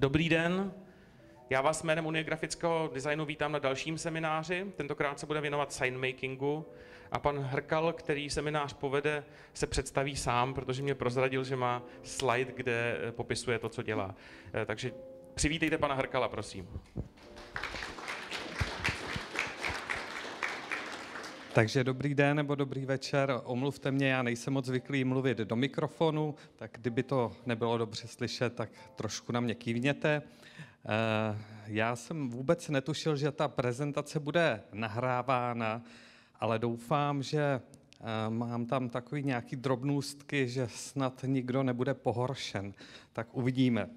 Dobrý den, já vás jménem Unie grafického designu vítám na dalším semináři. Tentokrát se bude věnovat signmakingu a pan Hrkal, který seminář povede, se představí sám, protože mě prozradil, že má slide, kde popisuje to, co dělá. Eh, takže přivítejte pana Hrkala, prosím. Takže dobrý den nebo dobrý večer. Omluvte mě, já nejsem moc zvyklý mluvit do mikrofonu, tak kdyby to nebylo dobře slyšet, tak trošku na mě kývněte. Eh, já jsem vůbec netušil, že ta prezentace bude nahrávána, ale doufám, že eh, mám tam takový nějaký drobnůstky, že snad nikdo nebude pohoršen. Tak uvidíme.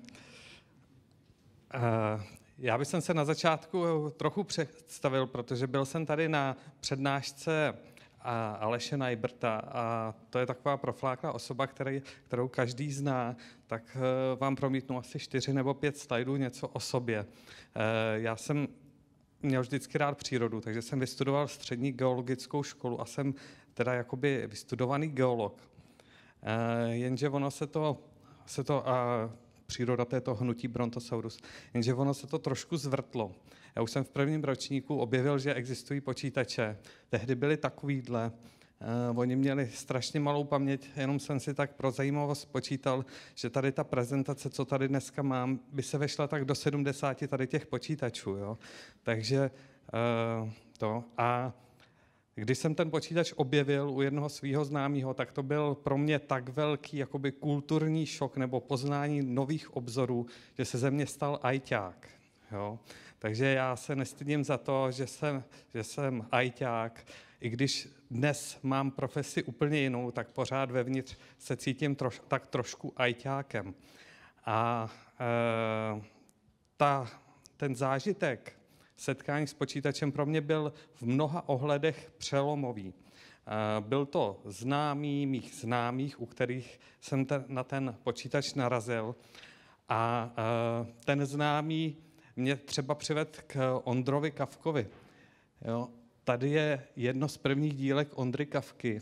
Já bych se na začátku trochu představil, protože byl jsem tady na přednášce a Aleše Najbrta a to je taková profláklá osoba, který, kterou každý zná, tak eh, vám promítnu asi čtyři nebo pět slajdů něco o sobě. Eh, já jsem měl vždycky rád přírodu, takže jsem vystudoval střední geologickou školu a jsem teda jakoby vystudovaný geolog. Eh, jenže ono se to, se to příroda této hnutí Brontosaurus. Jenže ono se to trošku zvrtlo. Já už jsem v prvním ročníku objevil, že existují počítače. Tehdy byly takovýhle. Uh, oni měli strašně malou paměť, jenom jsem si tak pro zajímavost počítal, že tady ta prezentace, co tady dneska mám, by se vešla tak do 70 tady těch počítačů. Jo? Takže uh, to. A když jsem ten počítač objevil u jednoho svého známého, tak to byl pro mě tak velký jakoby kulturní šok nebo poznání nových obzorů, že se ze mě stal ajťák. Jo? Takže já se nestydím za to, že jsem, že jsem ajťák. I když dnes mám profesi úplně jinou, tak pořád vevnitř se cítím troš, tak trošku ajťákem. A e, ta, ten zážitek setkání s počítačem pro mě byl v mnoha ohledech přelomový. E, byl to známý mých známých, u kterých jsem ten, na ten počítač narazil. A e, ten známý mě třeba přived k Ondrovi Kavkovi. Jo? Tady je jedno z prvních dílek Ondry Kavky,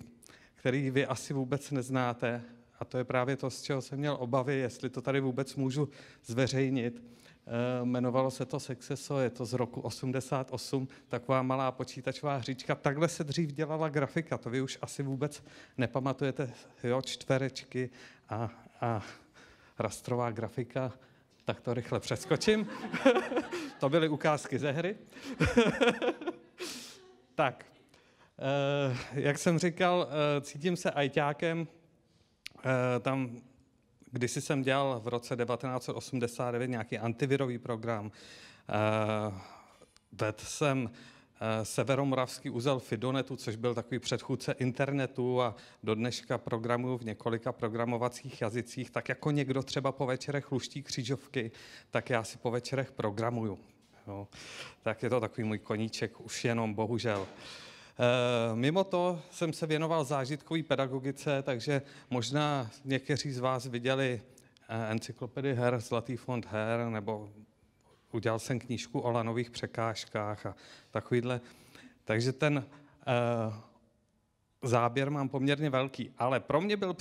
který vy asi vůbec neznáte, a to je právě to, z čeho jsem měl obavy, jestli to tady vůbec můžu zveřejnit. E, jmenovalo se to Sexeso, je to z roku 88, taková malá počítačová hříčka. Takhle se dřív dělala grafika, to vy už asi vůbec nepamatujete, jo, čtverečky a, a rastrová grafika tak to rychle přeskočím. to byly ukázky ze hry. tak, eh, jak jsem říkal, eh, cítím se ajťákem. Eh, tam kdysi jsem dělal v roce 1989 nějaký antivirový program. Vedl jsem Eh, Severomoravský úzel Fidonetu, což byl takový předchůdce internetu a do dneška programuju v několika programovacích jazycích, tak jako někdo třeba po večerech luští křížovky, tak já si po večerech programuju. Jo. Tak je to takový můj koníček, už jenom bohužel. E, mimo to jsem se věnoval zážitkové pedagogice, takže možná někteří z vás viděli eh, encyklopedii her, Zlatý fond her, nebo udělal jsem knížku o lanových překážkách a takovýhle. Takže ten uh, záběr mám poměrně velký. Ale pro mě byl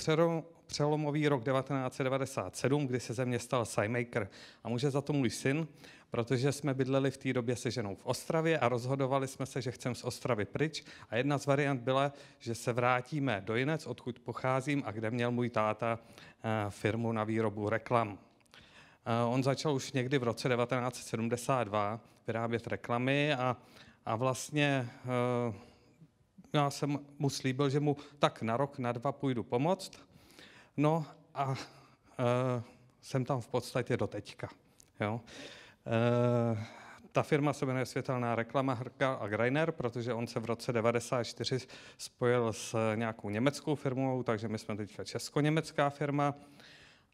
přelomový rok 1997, kdy se ze mě stal Cymaker. A může za to můj syn, protože jsme bydleli v té době se ženou v Ostravě a rozhodovali jsme se, že chceme z Ostravy pryč. A jedna z variant byla, že se vrátíme do Jinec, odkud pocházím a kde měl můj táta uh, firmu na výrobu reklam. On začal už někdy v roce 1972 vyrábět reklamy a, a vlastně eh, já jsem mu slíbil, že mu tak na rok, na dva půjdu pomoct. No a e, jsem tam v podstatě do teďka. Jo. E, ta firma se jmenuje Světelná reklama Hrka a Greiner, protože on se v roce 94 spojil s nějakou německou firmou, takže my jsme teďka česko-německá firma.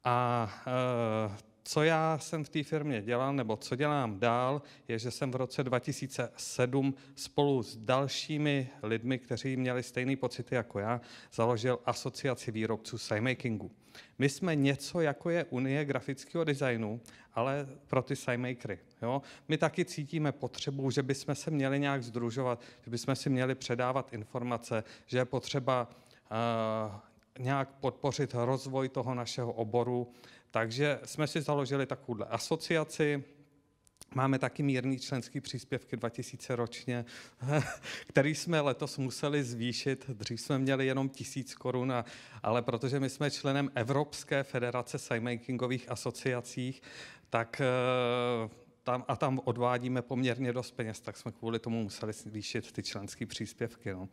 A e, co já jsem v té firmě dělal, nebo co dělám dál, je, že jsem v roce 2007 spolu s dalšími lidmi, kteří měli stejné pocity jako já, založil asociaci výrobců SciMakingu. My jsme něco, jako je Unie grafického designu, ale pro ty SciMakery. Jo? My taky cítíme potřebu, že bychom se měli nějak združovat, že bychom si měli předávat informace, že je potřeba uh, nějak podpořit rozvoj toho našeho oboru. Takže jsme si založili takovouhle asociaci, Máme taky mírný členský příspěvky 2000 ročně, který jsme letos museli zvýšit. Dřív jsme měli jenom tisíc korun, ale protože my jsme členem Evropské federace sightmakingových asociacích, tak eh, tam, a tam odvádíme poměrně dost peněz, tak jsme kvůli tomu museli zvýšit ty členské příspěvky. No.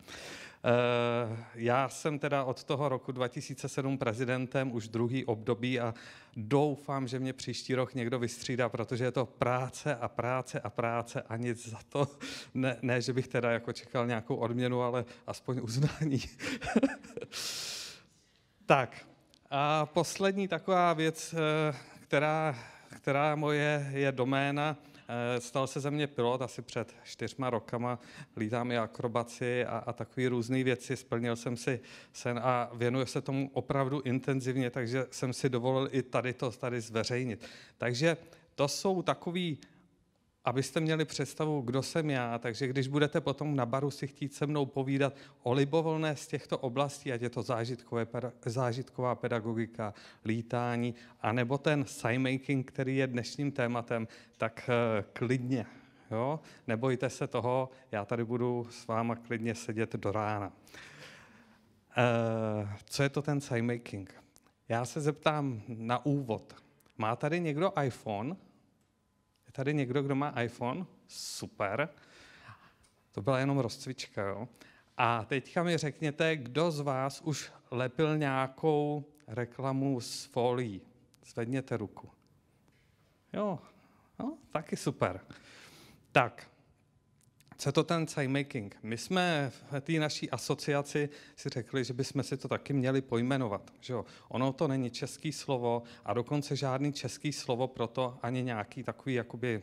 E, já jsem teda od toho roku 2007 prezidentem už druhý období a doufám, že mě příští rok někdo vystřídá, protože je to práce a práce a práce a nic za to. Ne, ne že bych teda jako čekal nějakou odměnu, ale aspoň uznání. tak, a poslední taková věc, eh, která která moje je doména. Eh, stal se ze mě pilot asi před čtyřma rokama, lítám i akrobaci a, a takové různé věci, splnil jsem si sen a věnuju se tomu opravdu intenzivně, takže jsem si dovolil i tady to tady zveřejnit. Takže to jsou takový abyste měli představu, kdo jsem já, takže když budete potom na baru si chtít se mnou povídat o libovolné z těchto oblastí, ať je to zážitkové, zážitková pedagogika, lítání, anebo ten sign-making, který je dnešním tématem, tak uh, klidně. Jo? Nebojte se toho, já tady budu s váma klidně sedět do rána. Uh, co je to ten sign-making? Já se zeptám na úvod. Má tady někdo iPhone? Tady někdo, kdo má iPhone? Super. To byla jenom rozcvička, jo? A teďka mi řekněte, kdo z vás už lepil nějakou reklamu s folií. Zvedněte ruku. Jo, no, taky super. Tak, co to ten making? My jsme v té naší asociaci si řekli, že bychom si to taky měli pojmenovat. Že jo? Ono to není český slovo a dokonce žádný český slovo proto ani nějaký takový jakoby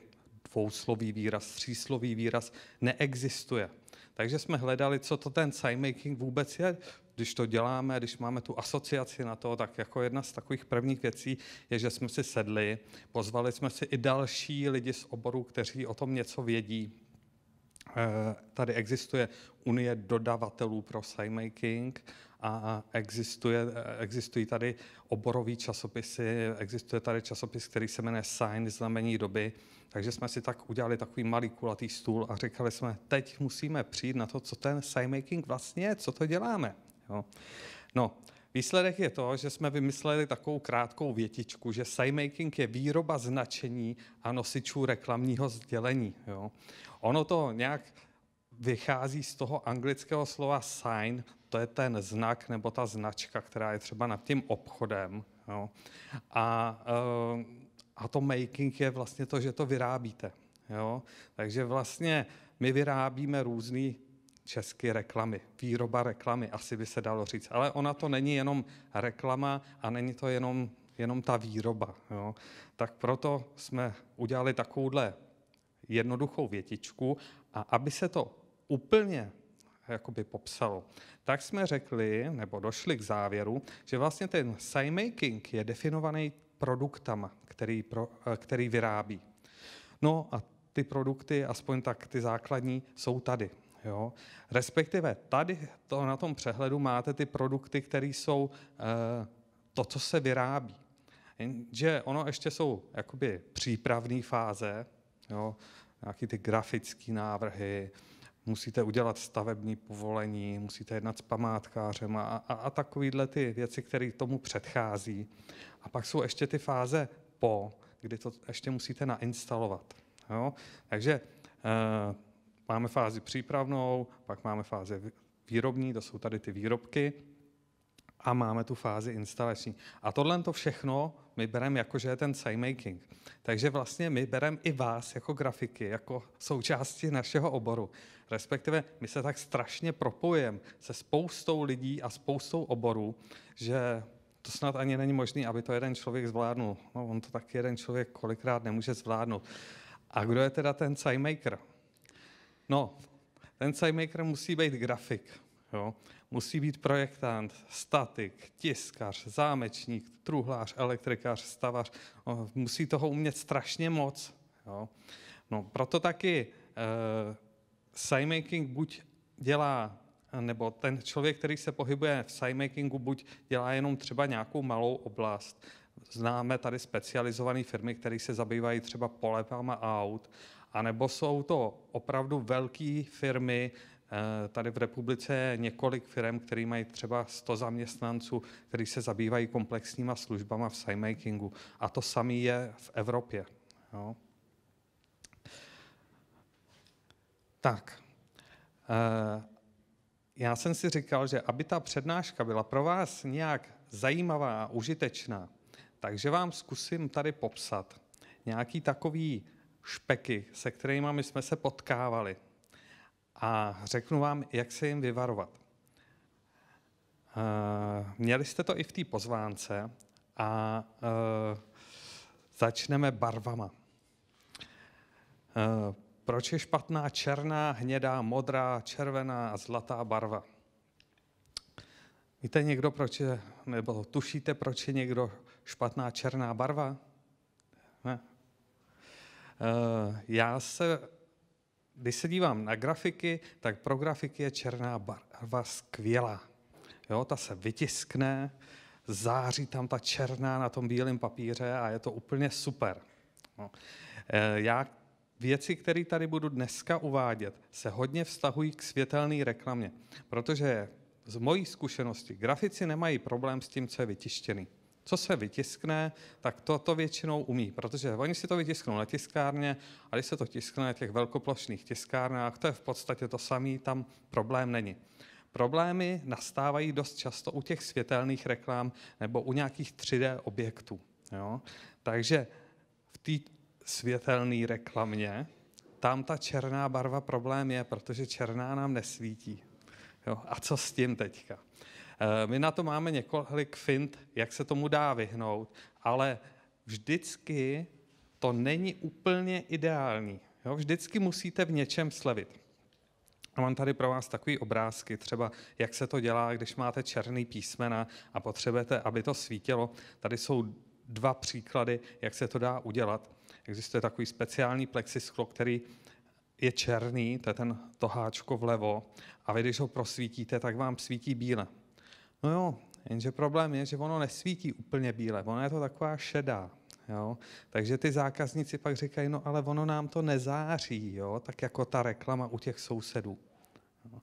dvouslový výraz, tříslový výraz neexistuje. Takže jsme hledali, co to ten making vůbec je. Když to děláme, když máme tu asociaci na to, tak jako jedna z takových prvních věcí je, že jsme si sedli, pozvali jsme si i další lidi z oboru, kteří o tom něco vědí, tady existuje unie dodavatelů pro making a existuje, eh, existují tady oborové časopisy, existuje tady časopis, který se jmenuje Sign, znamení doby, takže jsme si tak udělali takový malý kulatý stůl a říkali jsme, teď musíme přijít na to, co ten making vlastně je, co to děláme. Jo. No, Výsledek je to, že jsme vymysleli takovou krátkou větičku, že making je výroba značení a nosičů reklamního sdělení. Jo. Ono to nějak vychází z toho anglického slova sign, to je ten znak nebo ta značka, která je třeba nad tím obchodem. Jo. A, eh, a to making je vlastně to, že to vyrábíte. Jo. Takže vlastně my vyrábíme různé české reklamy, výroba reklamy, asi by se dalo říct. Ale ona to není jenom reklama a není to jenom, jenom ta výroba. Jo. Tak proto jsme udělali takovouhle jednoduchou větičku a aby se to úplně jakoby popsalo, tak jsme řekli, nebo došli k závěru, že vlastně ten making je definovaný produktama, který, pro, eh, který vyrábí. No a ty produkty, aspoň tak ty základní, jsou tady. Jo? Respektive tady to, na tom přehledu máte ty produkty, které jsou e, to, co se vyrábí. Jenže ono ještě jsou jakoby přípravné fáze, jo? nějaký ty grafické návrhy, musíte udělat stavební povolení, musíte jednat s památkářem a, a, a takovéhle ty věci, které tomu předchází. A pak jsou ještě ty fáze po, kdy to ještě musíte nainstalovat. Jo? Takže e, máme fázi přípravnou, pak máme fázi výrobní, to jsou tady ty výrobky, a máme tu fázi instalační. A tohle to všechno my bereme jako, že je ten making. Takže vlastně my bereme i vás jako grafiky, jako součástí našeho oboru. Respektive my se tak strašně propojujeme se spoustou lidí a spoustou oborů, že to snad ani není možné, aby to jeden člověk zvládnul. No, on to taky jeden člověk kolikrát nemůže zvládnout. A kdo je teda ten maker? No, ten maker musí být grafik. Jo? Musí být projektant, statik, tiskař, zámečník, truhlář, elektrikář, stavař. No, musí toho umět strašně moc. Jo? No, proto taky uh, Sign-making buď dělá nebo ten člověk, který se pohybuje v sign-makingu, buď dělá jenom třeba nějakou malou oblast, Známe tady specializované firmy, které se zabývají třeba polepama aut, anebo jsou to opravdu velké firmy, eh, Tady v republice je několik firm, které mají třeba 100 zaměstnanců, kteří se zabývají komplexníma službama v sign-makingu. A to samé je v Evropě. Jo. Tak, eh, já jsem si říkal, že aby ta přednáška byla pro vás nějak zajímavá a užitečná, takže vám zkusím tady popsat nějaký takový špeky, se kterými my jsme se potkávali. A řeknu vám, jak se jim vyvarovat. Uh, měli jste to i v té pozvánce a uh, začneme barvama. Uh, proč je špatná černá, hnědá, modrá, červená a zlatá barva? Víte někdo, proč je, nebo tušíte, proč je někdo špatná černá barva? Ne. Eh, já se, když se dívám na grafiky, tak pro grafiky je černá barva skvělá. Jo, ta se vytiskne, září tam ta černá na tom bílém papíře a je to úplně super. No. Eh, já věci, které tady budu dneska uvádět, se hodně vztahují k světelné reklamě, protože z mojí zkušenosti grafici nemají problém s tím, co je vytištěný co se vytiskne, tak to, to většinou umí, protože oni si to vytisknou na tiskárně a když se to tiskne na těch velkoplošných tiskárnách, to je v podstatě to samé, tam problém není. Problémy nastávají dost často u těch světelných reklam nebo u nějakých 3D objektů. Jo? Takže v té světelné reklamě tam ta černá barva problém je, protože černá nám nesvítí. Jo? A co s tím teďka? Eh, my na to máme několik fint, jak se tomu dá vyhnout, ale vždycky to není úplně ideální. Jo? Vždycky musíte v něčem slevit. A mám tady pro vás takový obrázky, třeba jak se to dělá, když máte černý písmena a potřebujete, aby to svítilo. Tady jsou dva příklady, jak se to dá udělat. Existuje takový speciální plexisklo, který je černý, to je ten toháčko vlevo, a vy, když ho prosvítíte, tak vám svítí bíle. No jo, jenže problém je, že ono nesvítí úplně bíle, ono je to taková šedá. Jo? Takže ty zákazníci pak říkají, no ale ono nám to nezáří, jo? tak jako ta reklama u těch sousedů. Jo?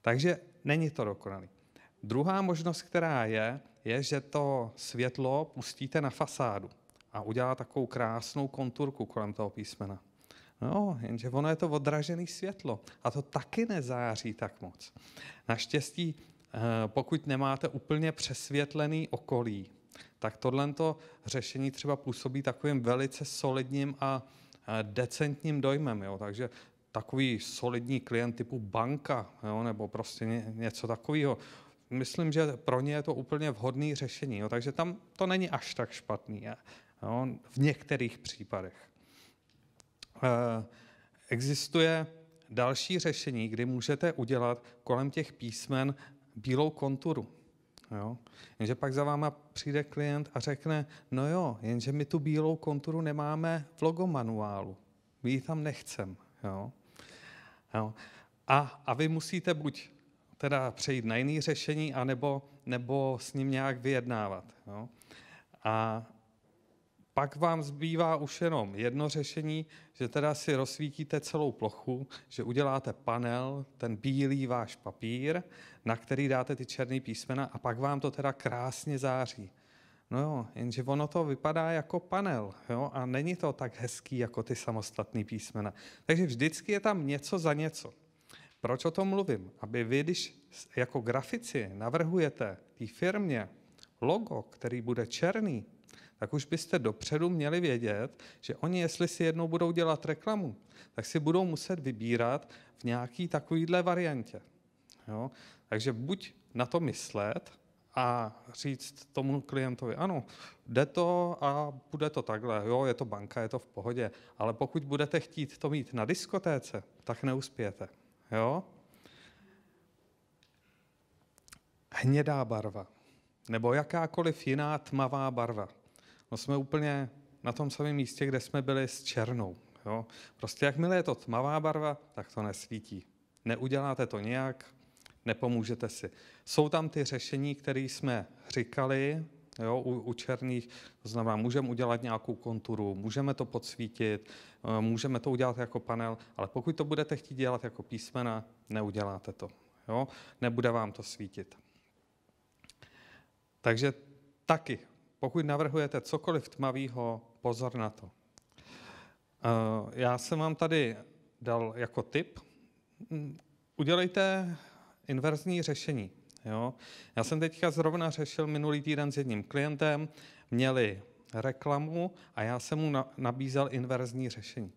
Takže není to dokonalý. Druhá možnost, která je, je, že to světlo pustíte na fasádu a udělá takovou krásnou konturku kolem toho písmena. No, jenže ono je to odražené světlo a to taky nezáří tak moc. Naštěstí pokud nemáte úplně přesvětlený okolí, tak tohle řešení třeba působí takovým velice solidním a decentním dojmem. Jo? Takže takový solidní klient typu banka jo? nebo prostě něco takového, myslím, že pro ně je to úplně vhodné řešení. Jo? Takže tam to není až tak špatný jo? v některých případech. Eh, existuje další řešení, kdy můžete udělat kolem těch písmen bílou konturu. Jo? Jenže pak za váma přijde klient a řekne, no jo, jenže my tu bílou konturu nemáme v logomanuálu. My ji tam nechcem. Jo? Jo? A, a vy musíte buď teda přejít na jiné řešení, anebo, nebo s ním nějak vyjednávat. Jo? A pak vám zbývá už jenom jedno řešení, že teda si rozsvítíte celou plochu, že uděláte panel, ten bílý váš papír, na který dáte ty černé písmena a pak vám to teda krásně září. No jo, jenže ono to vypadá jako panel jo, a není to tak hezký jako ty samostatné písmena. Takže vždycky je tam něco za něco. Proč o tom mluvím? Aby vy, když jako grafici navrhujete té firmě logo, který bude černý, tak už byste dopředu měli vědět, že oni, jestli si jednou budou dělat reklamu, tak si budou muset vybírat v nějaký takovýhle variantě. Jo? Takže buď na to myslet a říct tomu klientovi, ano, jde to a bude to takhle, jo, je to banka, je to v pohodě, ale pokud budete chtít to mít na diskotéce, tak neuspějete. Jo? Hnědá barva nebo jakákoliv jiná tmavá barva no jsme úplně na tom samém místě, kde jsme byli s černou. Jo? Prostě jakmile je to tmavá barva, tak to nesvítí. Neuděláte to nějak, nepomůžete si. Jsou tam ty řešení, které jsme říkali, jo, u, u černých, to znamená, můžeme udělat nějakou konturu, můžeme to podsvítit, eh, můžeme to udělat jako panel, ale pokud to budete chtít dělat jako písmena, neuděláte to. Jo? Nebude vám to svítit. Takže taky, pokud navrhujete cokoliv tmavého, pozor na to. Eh, já jsem vám tady dal jako tip, mm, udělejte inverzní řešení. Jo? Já jsem teďka zrovna řešil minulý týden s jedním klientem, měli reklamu a já jsem mu nabízel inverzní řešení.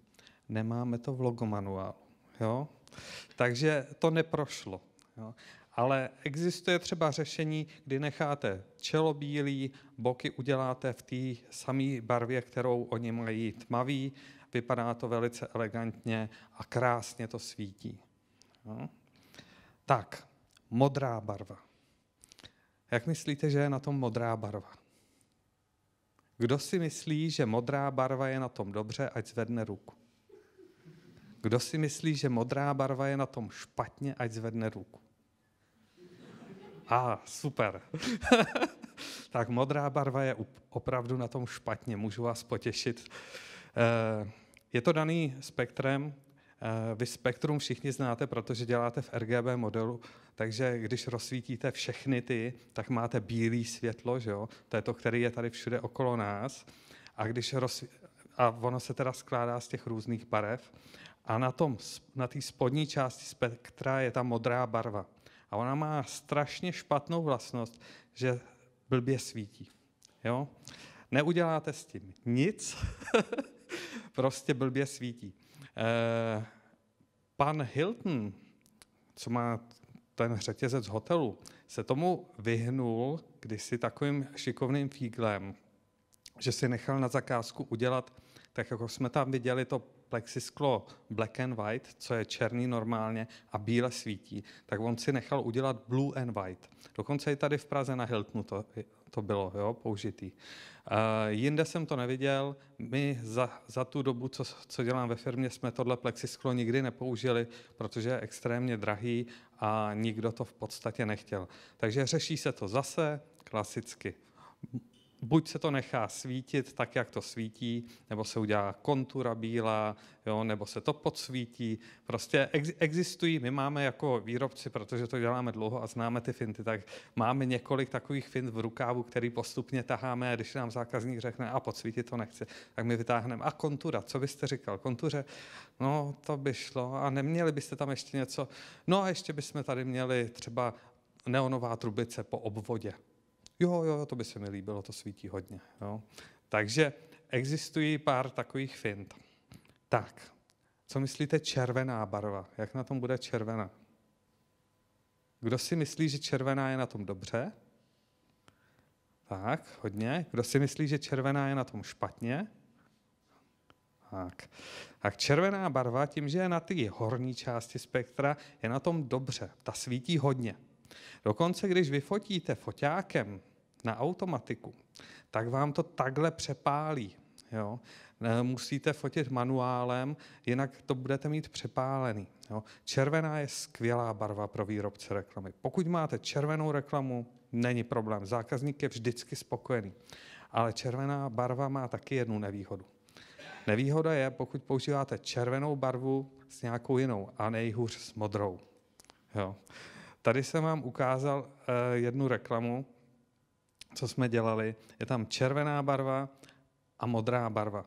Nemáme to v logomanuálu. Jo? Takže to neprošlo. Jo? Ale existuje třeba řešení, kdy necháte čelo bílý, boky uděláte v té samé barvě, kterou oni mají tmavý, vypadá to velice elegantně a krásně to svítí. Jo? Tak, modrá barva. Jak myslíte, že je na tom modrá barva? Kdo si myslí, že modrá barva je na tom dobře, ať zvedne ruku. Kdo si myslí, že modrá barva je na tom špatně, ať zvedne ruku. A, ah, super. tak modrá barva je opravdu na tom špatně, můžu vás potěšit. Eh, je to daný spektrem, eh, vy spektrum všichni znáte, protože děláte v RGB modelu, takže když rozsvítíte všechny ty, tak máte bílé světlo, že jo? to je to, který je tady všude okolo nás. A, když roz... a ono se teda skládá z těch různých barev. A na té na spodní části spektra je ta modrá barva. A ona má strašně špatnou vlastnost, že blbě svítí. Jo? Neuděláte s tím nic, prostě blbě svítí. Eh, pan Hilton, co má ten řetězec hotelu, se tomu vyhnul kdysi takovým šikovným fíglem, že si nechal na zakázku udělat, tak jako jsme tam viděli to plexisklo black and white, co je černý normálně a bíle svítí, tak on si nechal udělat blue and white. Dokonce i tady v Praze na Hiltonu to, to bylo jo, použitý. Uh, jinde jsem to neviděl. My za, za tu dobu, co, co dělám ve firmě, jsme tohle plexisklo nikdy nepoužili, protože je extrémně drahý a nikdo to v podstatě nechtěl. Takže řeší se to zase klasicky buď se to nechá svítit tak, jak to svítí, nebo se udělá kontura bílá, jo, nebo se to podsvítí. Prostě ex- existují, my máme jako výrobci, protože to děláme dlouho a známe ty finty, tak máme několik takových fint v rukávu, který postupně taháme a když nám zákazník řekne, a podsvítit to nechci, tak my vytáhneme. A kontura, co byste říkal? Kontuře, no to by šlo. A neměli byste tam ještě něco? No a ještě bychom tady měli třeba neonová trubice po obvodě. Jo, jo, to by se mi líbilo, to svítí hodně. Jo. Takže existují pár takových fint. Tak, co myslíte červená barva? Jak na tom bude červená? Kdo si myslí, že červená je na tom dobře? Tak, hodně. Kdo si myslí, že červená je na tom špatně? Tak. tak červená barva, tím, že je na té horní části spektra, je na tom dobře. Ta svítí hodně. Dokonce, když vyfotíte foťákem na automatiku, tak vám to takhle přepálí. Jo? Musíte fotit manuálem, jinak to budete mít přepálený. Jo? Červená je skvělá barva pro výrobce reklamy. Pokud máte červenou reklamu, není problém. Zákazník je vždycky spokojený. Ale červená barva má taky jednu nevýhodu. Nevýhoda je, pokud používáte červenou barvu s nějakou jinou a nejhůř s modrou. Jo. Tady jsem vám ukázal uh, jednu reklamu, co jsme dělali. Je tam červená barva a modrá barva.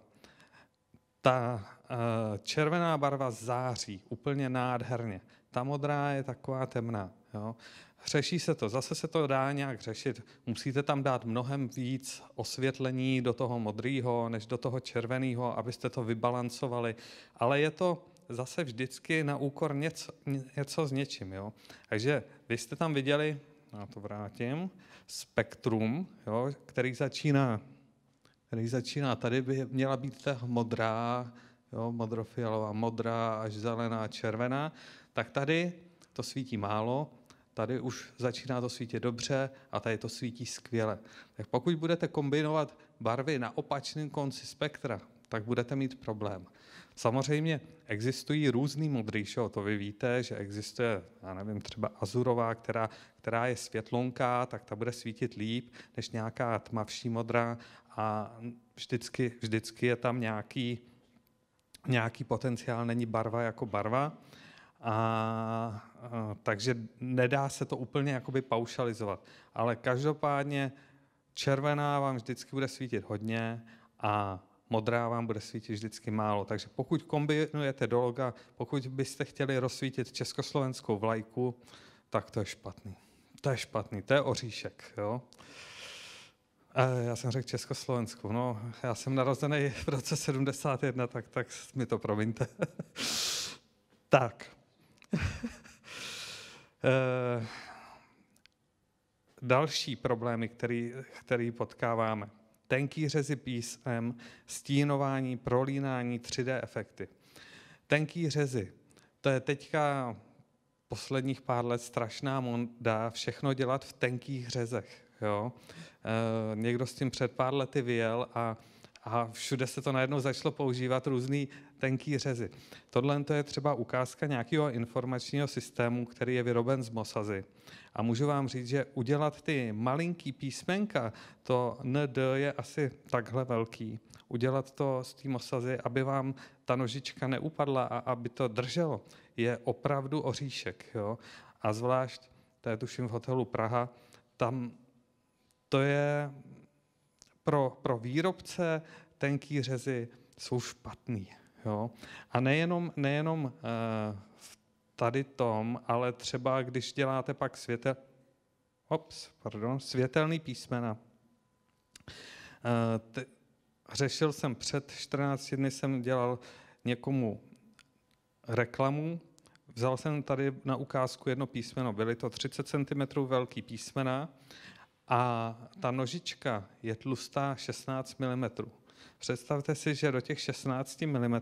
Ta uh, červená barva září úplně nádherně. Ta modrá je taková temná. Jo. Řeší se to, zase se to dá nějak řešit. Musíte tam dát mnohem víc osvětlení do toho modrého, než do toho červeného, abyste to vybalancovali. Ale je to zase vždycky na úkor něco, něco s něčím. Jo? Takže vy jste tam viděli, já to vrátím, spektrum, jo, který začíná který začíná, tady by měla být ta modrá, jo, modrofialová, modrá až zelená, červená, tak tady to svítí málo, tady už začíná to svítit dobře a tady to svítí skvěle. Tak pokud budete kombinovat barvy na opačném konci spektra, tak budete mít problém. Samozřejmě existují různý modrý, šo? to vy víte, že existuje, já nevím, třeba azurová, která, která je světlonká, tak ta bude svítit líp než nějaká tmavší modrá a vždycky, vždycky je tam nějaký, nějaký potenciál, není barva jako barva. A, a, takže nedá se to úplně jakoby paušalizovat. Ale každopádně červená vám vždycky bude svítit hodně a modrá vám bude svítit vždycky málo. Takže pokud kombinujete do loga, pokud byste chtěli rozsvítit československou vlajku, tak to je špatný. To je špatný, to je oříšek. Jo? Já jsem řekl Československu. No, já jsem narozený v roce 71, tak, tak mi to promiňte. tak. Eh, další problémy, který, který potkáváme. Tenký řezy písmem, stínování, prolínání, 3D efekty. Tenký řezy, to je teďka posledních pár let strašná moda všechno dělat v tenkých řezech. Jo? E, někdo s tím před pár lety vyjel a, a všude se to najednou začalo používat různý tenký řezy. Tohle to je třeba ukázka nějakého informačního systému, který je vyroben z Mosazy. A můžu vám říct, že udělat ty malinký písmenka, to ND je asi takhle velký. Udělat to z té Mosazy, aby vám ta nožička neupadla a aby to drželo, je opravdu oříšek. Jo? A zvlášť, to je tuším v hotelu Praha, tam to je pro, pro výrobce tenký řezy jsou špatný. Jo? A nejenom, nejenom uh, v tady tom, ale třeba když děláte pak světel, ops, pardon, světelný písmena. Te, řešil jsem před 14 dny, jsem dělal někomu reklamu, vzal jsem tady na ukázku jedno písmeno, byly to 30 cm velký písmena a ta nožička je tlustá 16 mm. Představte si, že do těch 16 mm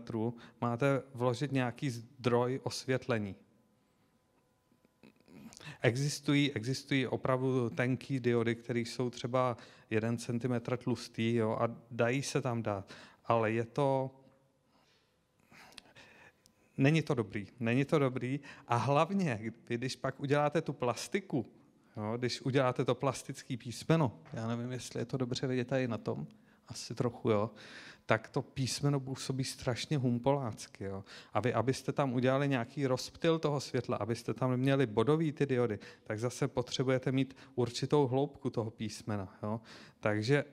máte vložit nějaký zdroj osvětlení. Existují, existují opravdu tenký diody, které jsou třeba 1 cm tlustý jo, a dají se tam dát, ale je to Není to dobrý, není to dobrý a hlavně, když pak uděláte tu plastiku, jo, když uděláte to plastický písmeno, já nevím, jestli je to dobře vidět tady na tom, asi trochu, jo, tak to písmeno působí strašně humpolácky. Jo. A vy, abyste tam udělali nějaký rozptyl toho světla, abyste tam měli bodový ty diody, tak zase potřebujete mít určitou hloubku toho písmena. Jo. Takže e,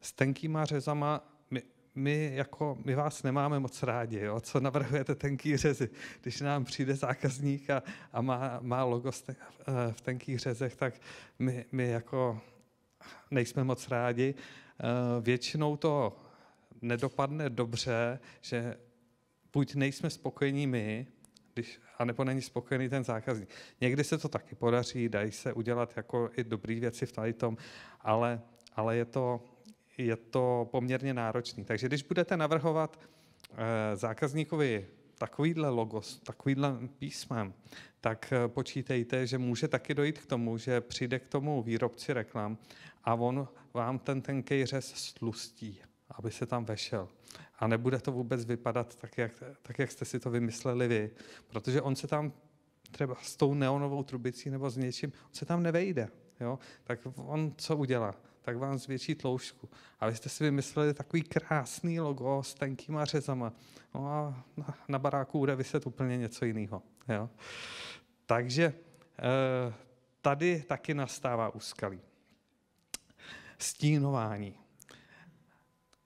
s tenkýma řezama my, my, jako, my vás nemáme moc rádi, jo? co navrhujete tenký řezy. Když nám přijde zákazník a, a má, má logo eh, v tenkých řezech, tak my, my jako nejsme moc rádi. Eh, většinou to nedopadne dobře, že buď nejsme spokojení my, když, anebo není spokojený ten zákazník. Někdy se to taky podaří, dají se udělat jako i dobré věci v tady tom, ale, ale je, to, je to poměrně náročný. Takže když budete navrhovat eh, zákazníkovi takovýhle logos, takovýhle písmem, tak eh, počítejte, že může taky dojít k tomu, že přijde k tomu výrobci reklam a on vám ten tenkej řez stlustí, aby se tam vešel. A nebude to vůbec vypadat tak jak, tak, jak jste si to vymysleli vy, protože on se tam třeba s tou neonovou trubicí nebo s něčím, on se tam nevejde. Jo? Tak on co udělá? Tak vám zvětší tloušku. A vy jste si vymysleli takový krásný logo s tenkýma řezama. No a na, na baráku bude vyset úplně něco jiného. Jo? Takže eh, tady taky nastává úskalí stínování.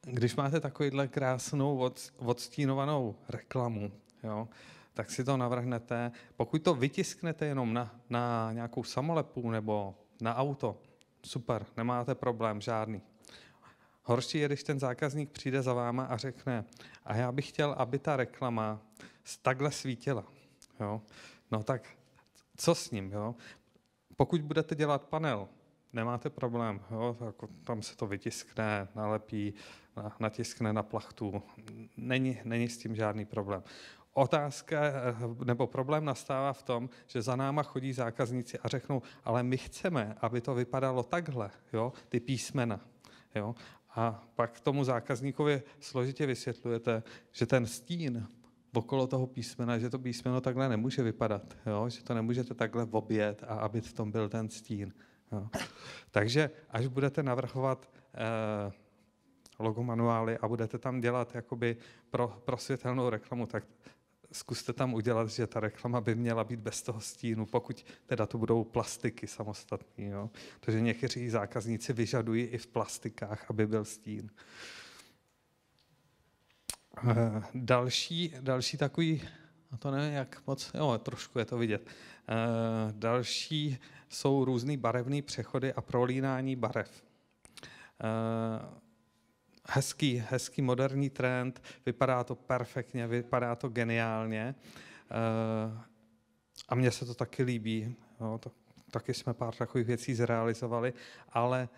Když máte takovýhle krásnou od, odstínovanou reklamu, jo, tak si to navrhnete. Pokud to vytisknete jenom na, na nějakou samolepu nebo na auto, super, nemáte problém žádný. Horší je, když ten zákazník přijde za váma a řekne, a já bych chtěl, aby ta reklama takhle svítila. Jo? No tak co s ním? Jo? Pokud budete dělat panel, nemáte problém. Jo? Jako tam se to vytiskne, nalepí, natiskne na plachtu. Není, není s tím žádný problém. Otázka nebo problém nastává v tom, že za náma chodí zákazníci a řeknou, ale my chceme, aby to vypadalo takhle, jo? ty písmena. Jo? A pak tomu zákazníkovi složitě vysvětlujete, že ten stín okolo toho písmena, že to písmeno takhle nemůže vypadat, jo? že to nemůžete takhle obět a aby v tom byl ten stín. Jo? Takže až budete navrhovat eh, logomanuály a budete tam dělat jakoby pro, pro světelnou reklamu, tak zkuste tam udělat, že ta reklama by měla být bez toho stínu, pokud teda to budou plastiky samostatný. Jo? Protože někteří zákazníci vyžadují i v plastikách, aby byl stín. Eh, další, další takový, a to nevím, jak moc, jo, trošku je to vidět. Eh, další jsou různý barevné přechody a prolínání barev. Eh, hezký, hezký moderní trend, vypadá to perfektně, vypadá to geniálně. A mně se to taky líbí. Jo, to, taky jsme pár takových věcí zrealizovali, ale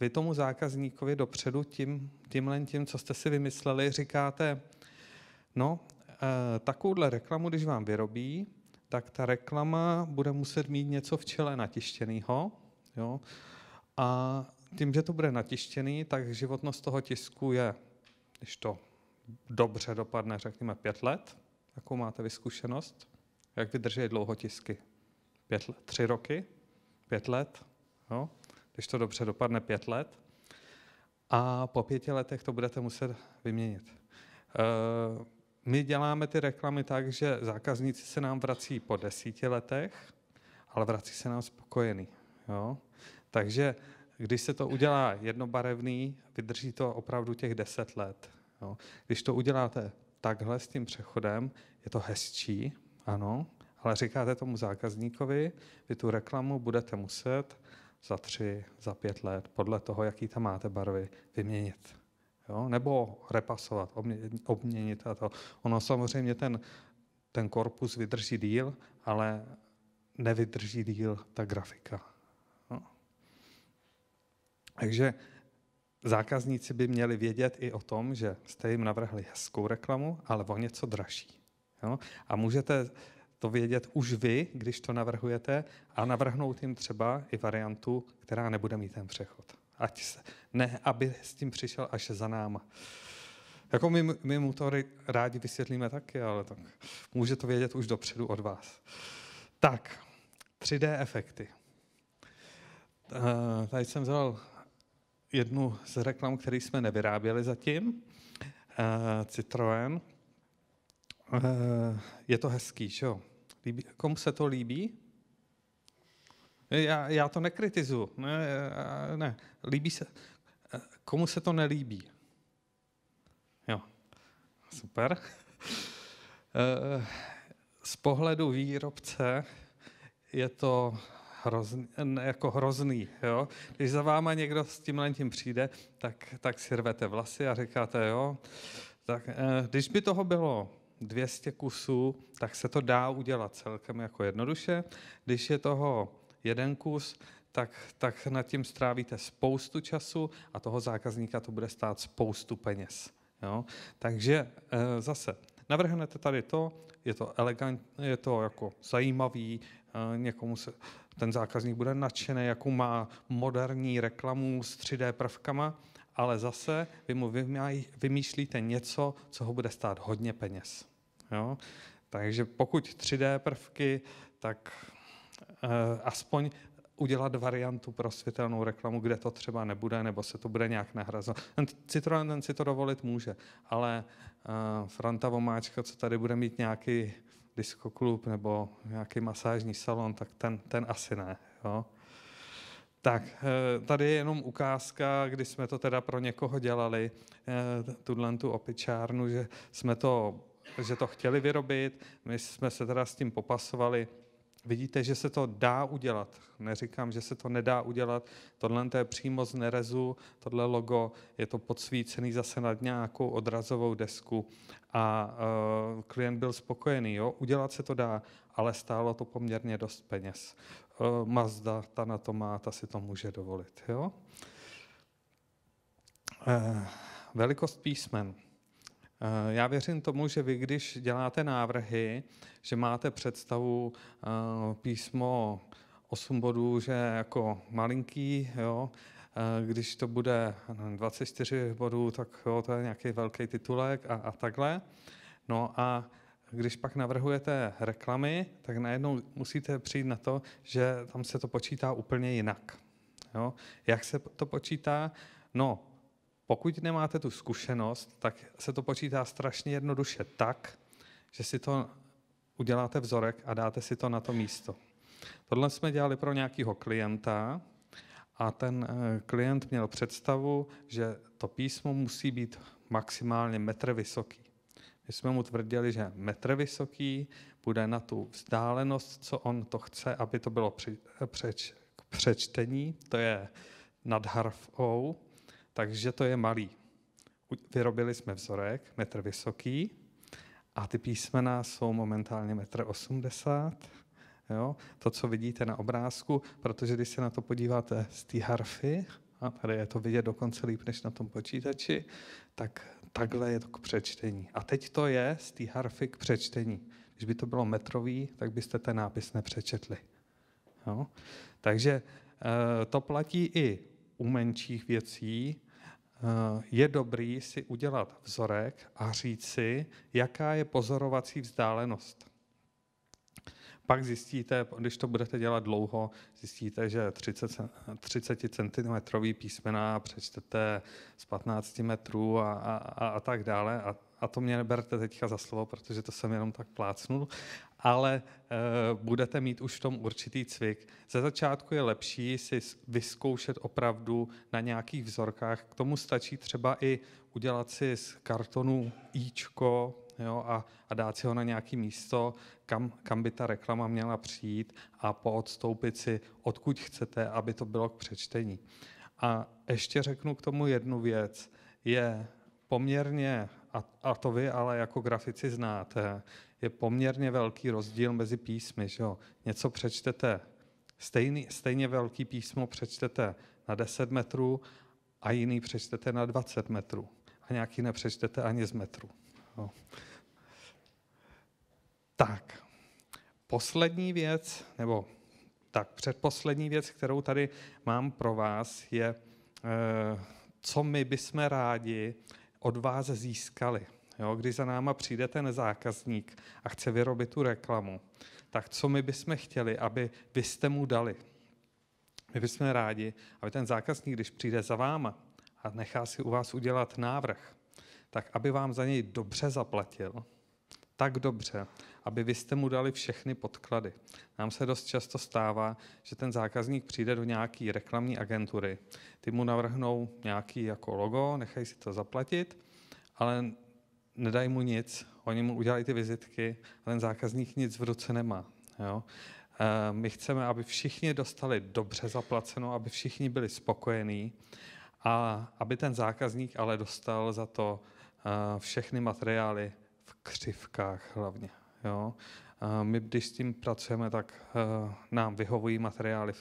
vy tomu zákazníkovi dopředu tím, tímhle tím, co jste si vymysleli, říkáte, no, e, takovouhle reklamu, když vám vyrobí, tak ta reklama bude muset mít něco v čele natištěného, jo, a tím, že to bude natištěný, tak životnost toho tisku je, když to dobře dopadne, řekněme pět let, jakou máte vyzkušenost, jak vydrží dlouho tisky? Pět let, tři roky, pět let, jo? když to dobře dopadne pět let, a po pěti letech to budete muset vyměnit. E, my děláme ty reklamy tak, že zákazníci se nám vrací po desíti letech, ale vrací se nám spokojený. Jo? Takže když se to udělá jednobarevný, vydrží to opravdu těch deset let. Jo? Když to uděláte takhle s tím přechodem, je to hezčí, ano, ale říkáte tomu zákazníkovi, vy tu reklamu budete muset za tři, za pět let, podle toho, jaký tam máte barvy, vyměnit. Jo? Nebo repasovat, obměnit a to. Ono samozřejmě ten, ten korpus vydrží díl, ale nevydrží díl ta grafika. Takže zákazníci by měli vědět i o tom, že jste jim navrhli hezkou reklamu, ale o něco dražší. Jo? A můžete to vědět už vy, když to navrhujete, a navrhnout jim třeba i variantu, která nebude mít ten přechod. Ať se, ne, aby s tím přišel až za náma. Jako my, my mu to rádi vysvětlíme taky, ale tak může to vědět už dopředu od vás. Tak, 3D efekty. Tady jsem vzal jednu z reklam, který jsme nevyráběli zatím, uh, Citroën. Uh, je to hezký, že jo? Líbí, komu se to líbí? Já, já to nekritizuju. Ne, ne. Líbí se. Komu se to nelíbí? Jo. Super. Z pohledu výrobce je to hrozný, jako hrozný. Jo? Když za váma někdo s tímhle tím přijde, tak, tak si rvete vlasy a říkáte, jo, tak eh, když by toho bylo 200 kusů, tak se to dá udělat celkem jako jednoduše. Když je toho jeden kus, tak, tak nad tím strávíte spoustu času a toho zákazníka to bude stát spoustu peněz. Jo? Takže e, zase navrhnete tady to, je to elegant, je to jako zajímavý, e, někomu se, ten zákazník bude nadšený, jakou má moderní reklamu s 3D prvkama, ale zase vy mu vymýšlíte něco, co ho bude stát hodně peněz. Jo? Takže pokud 3D prvky, tak eh, aspoň udělat variantu pro světelnou reklamu, kde to třeba nebude, nebo se to bude nějak nahrazovat. Ten Citroen ten si to dovolit může, ale uh, Franta Vomáčka, co tady bude mít nějaký diskoklub nebo nějaký masážní salon, tak ten, ten asi ne. Jo? Tak, eh, tady je jenom ukázka, kdy jsme to teda pro někoho dělali, eh, tuhle tu opičárnu, že jsme to, že to chtěli vyrobit, my jsme se teda s tím popasovali, Vidíte, že se to dá udělat. Neříkám, že se to nedá udělat. Tohle je přímo z Nerezu, tohle logo, je to podsvícený zase nad nějakou odrazovou desku a uh, klient byl spokojený. Jo? Udělat se to dá, ale stálo to poměrně dost peněz. Uh, Mazda, ta na to má, ta si to může dovolit. Jo? Uh, velikost písmen. Eh, já věřím tomu, že vy, když děláte návrhy, že máte představu eh, písmo 8 bodů, že jako malinký, jo, když to bude 24 bodů, tak jo, to je nějaký velký titulek a, a takhle. No a když pak navrhujete reklamy, tak najednou musíte přijít na to, že tam se to počítá úplně jinak. Jo? Jak se to počítá? No, pokud nemáte tu zkušenost, tak se to počítá strašně jednoduše tak, že si to uděláte vzorek a dáte si to na to místo. Tohle jsme dělali pro nějakého klienta a ten eh, klient měl představu, že to písmo musí být maximálně metr vysoký. My jsme mu tvrdili, že metr vysoký bude na tu vzdálenost, co on to chce, aby to bylo při, přeč, k přečtení, to je nad harfou, takže to je malý. Vyrobili jsme vzorek, metr vysoký, a ty písmena jsou momentálně 1,80 m. Jo? To, co vidíte na obrázku, protože když se na to podíváte z té harfy, a tady je to vidět dokonce líp než na tom počítači, tak takhle je to k přečtení. A teď to je z té harfy k přečtení. Když by to bylo metrový, tak byste ten nápis nepřečetli. Jo? Takže eh, to platí i u menších věcí, je dobrý si udělat vzorek a říct si, jaká je pozorovací vzdálenost. Pak zjistíte, když to budete dělat dlouho, zjistíte, že 30, 30 cm písmena přečtete z 15 metrů a, a, a, a tak dále. A, a to mě neberte teďka za slovo, protože to jsem jenom tak plácnul ale e, budete mít už v tom určitý cvik. Ze začátku je lepší si vyzkoušet opravdu na nějakých vzorkách. K tomu stačí třeba i udělat si z kartonu íčko jo, a, a dát si ho na nějaké místo, kam, kam by ta reklama měla přijít a poodstoupit si, odkud chcete, aby to bylo k přečtení. A ještě řeknu k tomu jednu věc. Je poměrně, a, to vy ale jako grafici znáte, je poměrně velký rozdíl mezi písmy. Že jo? Něco přečtete, stejný, stejně velký písmo přečtete na 10 metrů a jiný přečtete na 20 metrů. A nějaký nepřečtete ani z metru. Jo. Tak, poslední věc, nebo tak předposlední věc, kterou tady mám pro vás, je, eh, co my bychom rádi od vás získali. Jo, když za náma přijde ten zákazník a chce vyrobit tu reklamu, tak co my bychom chtěli, aby vy jste mu dali? My bychom rádi, aby ten zákazník, když přijde za váma a nechá si u vás udělat návrh, tak aby vám za něj dobře zaplatil, tak dobře, aby vy jste mu dali všechny podklady. Nám se dost často stává, že ten zákazník přijde do nějaké reklamní agentury, ty mu navrhnou nějaký jako logo, nechají si to zaplatit, ale nedají mu nic, oni mu udělají ty vizitky, ale ten zákazník nic v ruce nemá. Jo? Eh, my chceme, aby všichni dostali dobře zaplaceno, aby všichni byli spokojení a aby ten zákazník ale dostal za to eh, všechny materiály v křivkách hlavně. Jo? Eh, my, když s tím pracujeme, tak nám vyhovují materiály,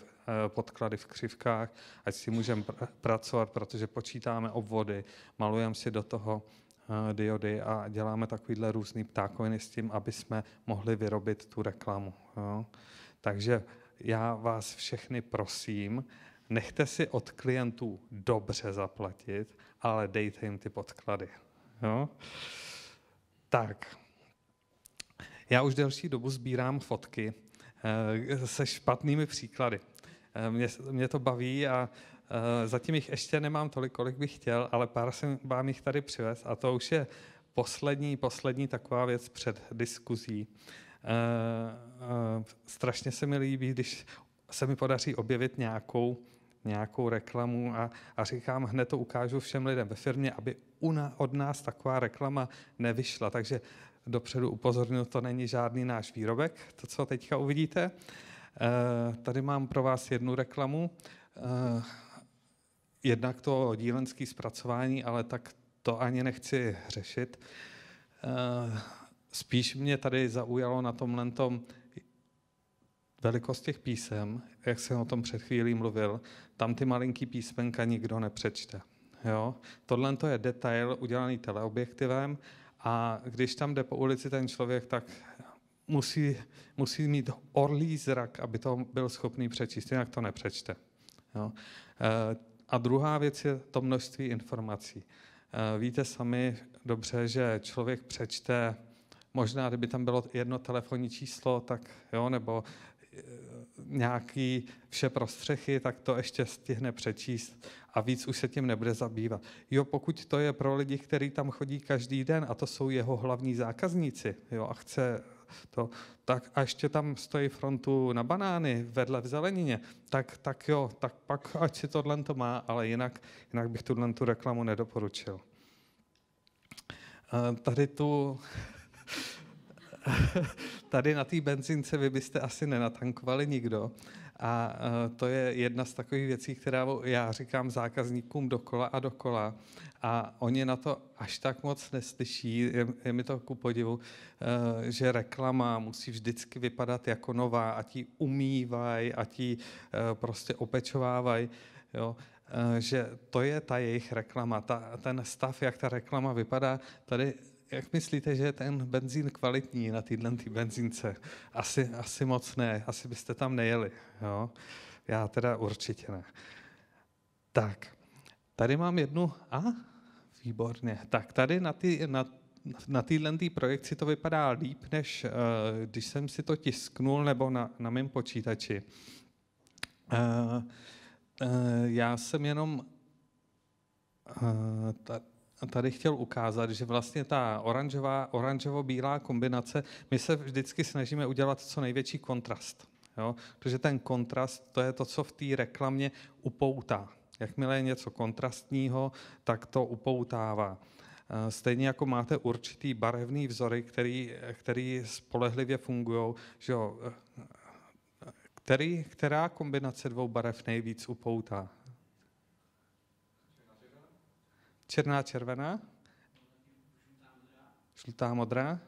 podklady v křivkách, ať si můžeme pr- pracovat, protože počítáme obvody, malujeme si do toho Eh, diody a děláme takovýhle různý ptákoviny s tím, aby jsme mohli vyrobit tu reklamu. Jo. Takže já vás všechny prosím, nechte si od klientů dobře zaplatit, ale dejte jim ty podklady. Jo. Tak, já už delší dobu sbírám fotky eh, se špatnými příklady. Eh, mě, mě to baví a Eh, zatím jich ještě nemám tolik, kolik bych chtěl, ale pár jsem vám jich tady přivez a to už je poslední, poslední taková věc před diskuzí. Strašně se mi líbí, když se mi podaří objevit nějakou, nějakou reklamu a, a říkám, hned to ukážu všem lidem ve firmě, aby od nás taková reklama nevyšla. Takže dopředu upozorňuji, to není žádný náš výrobek, to, co teďka uvidíte. Tady mám pro vás jednu reklamu jednak to dílenské zpracování, ale tak to ani nechci řešit. Eh, spíš mě tady zaujalo na tomhle tom velikost těch písem, jak jsem o tom před chvílí mluvil, tam ty malinký písmenka nikdo nepřečte. Jo? Tohle to je detail udělaný teleobjektivem a když tam jde po ulici ten člověk, tak musí, musí mít orlý zrak, aby to byl schopný přečíst, jinak to nepřečte. Jo? Eh, a druhá věc je to množství informací. Eh, víte sami dobře, že člověk přečte, možná kdyby tam bylo jedno telefonní číslo, tak jo, nebo eh, nějaký vše prostřechy, tak to ještě stihne přečíst a víc už se tím nebude zabývat. Jo, pokud to je pro lidi, kteří tam chodí každý den a to jsou jeho hlavní zákazníci jo, a chce to, tak a ještě tam stojí frontu na banány vedle v zelenině, tak, tak jo, tak pak ať si tohle to má, ale jinak, jinak bych tuhle tu reklamu nedoporučil. Tady tu tady na té benzince vy byste asi nenatankovali nikdo. A to je jedna z takových věcí, která já říkám zákazníkům dokola a dokola. A oni na to až tak moc neslyší, je, je mi to ku podivu, e, že reklama musí vždycky vypadat jako nová, a ti umývají, a ti e, prostě opečovávají. E, že to je ta jejich reklama, ta, ten stav, jak ta reklama vypadá. Tady jak myslíte, že je ten benzín kvalitní na téhle tý benzínce? Asi, asi moc ne, asi byste tam nejeli. Jo? Já teda určitě ne. Tak, tady mám jednu, a výborně, tak tady na, ty, na, na téhle tý projekci to vypadá líp, než uh, když jsem si to tisknul nebo na, na mém počítači. Uh, uh, já jsem jenom uh, tady chtěl ukázat, že vlastně ta oranžová, oranžovo-bílá kombinace, my se vždycky snažíme udělat co největší kontrast. Jo? Protože ten kontrast, to je to, co v té reklamě upoutá. Jakmile je něco kontrastního, tak to upoutává. Eh, stejně jako máte určitý barevný vzory, který, který spolehlivě fungují, že jo, eh, který, která kombinace dvou barev nejvíc upoutá? Černá, červená? Žlutá, modrá?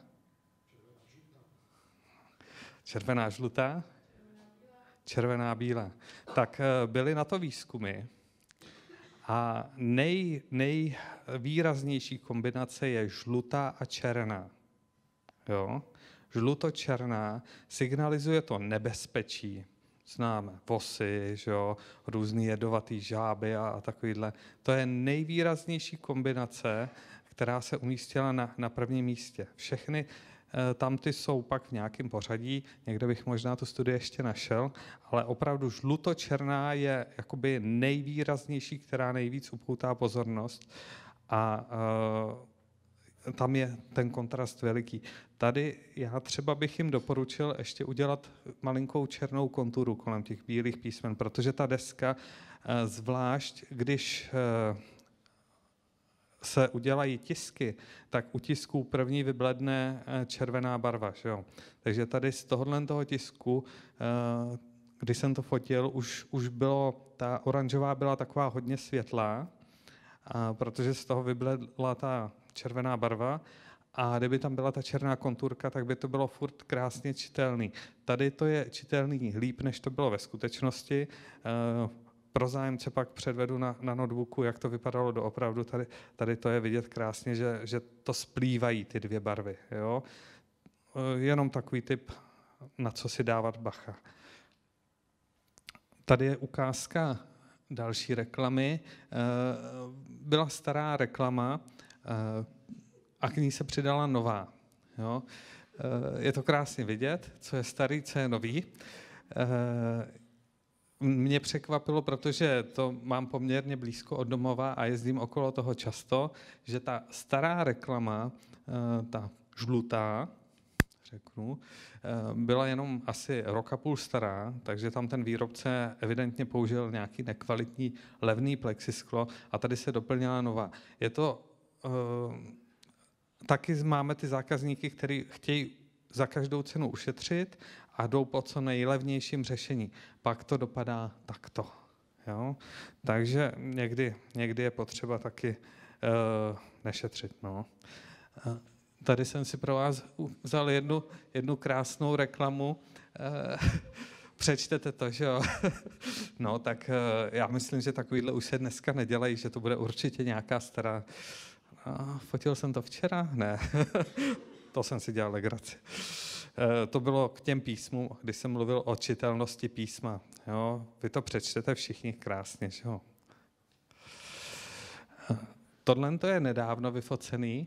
Červená, žlutá? Červená, bílá. Tak eh, byly na to výzkumy a nej, nejvýraznější kombinace je žlutá a černá. Jo? Žluto-černá signalizuje to nebezpečí, známe vosy, že jo, různý jedovatý žáby a, a takovýhle. To je nejvýraznější kombinace, která se umístila na, na prvním místě. Všechny e, tam ty jsou pak v nějakém pořadí, někde bych možná tu studii ještě našel, ale opravdu žluto-černá je jakoby nejvýraznější, která nejvíc upoutá pozornost. A e, tam je ten kontrast veliký. Tady já třeba bych jim doporučil ještě udělat malinkou černou konturu kolem těch bílých písmen, protože ta deska, eh, zvlášť když eh, se udělají tisky, tak u tisků první vybledne eh, červená barva. Že jo? Takže tady z tohohle toho tisku, když jsem to fotil, už, už bylo, ta oranžová byla taková hodně světlá, protože z toho vybledla ta červená barva a kdyby tam byla ta černá konturka, tak by to bylo furt krásně čitelný. Tady to je čitelný líp, než to bylo ve skutečnosti. Eh, pro zájemce pak předvedu na, na notebooku, jak to vypadalo doopravdu. Tady, tady to je vidět krásně, že, že to splývají ty dvě barvy. Jo? Eh, jenom takový typ, na co si dávat bacha. Tady je ukázka další reklamy. Eh, byla stará reklama, a k ní se přidala nová. Jo? Eh, je to krásně vidět, co je starý, co je nový. Eh, mě překvapilo, protože to mám poměrně blízko od domova a jezdím okolo toho často, že ta stará reklama, ta žlutá, řeknu, byla jenom asi rok a půl stará, takže tam ten výrobce evidentně použil nějaký nekvalitní levný plexisklo a tady se doplnila nová. Je to Eh, taky máme ty zákazníky, kteří chtějí za každou cenu ušetřit a jdou po co nejlevnějším řešení. Pak to dopadá takto. Jo? Takže někdy, někdy je potřeba taky uh, nešetřit. No. Uh, tady jsem si pro vás vzal jednu, jednu krásnou reklamu. Uh, přečtete to, že jo? no, tak já myslím, že takovýhle už se dneska nedělají, že to bude určitě nějaká stará a fotil jsem to včera? Ne. to jsem si dělal legraci. E, to bylo k těm písmům, když jsem mluvil o čitelnosti písma. Jo? Vy to přečtete všichni krásně, že jo? Tohle to je nedávno vyfocený.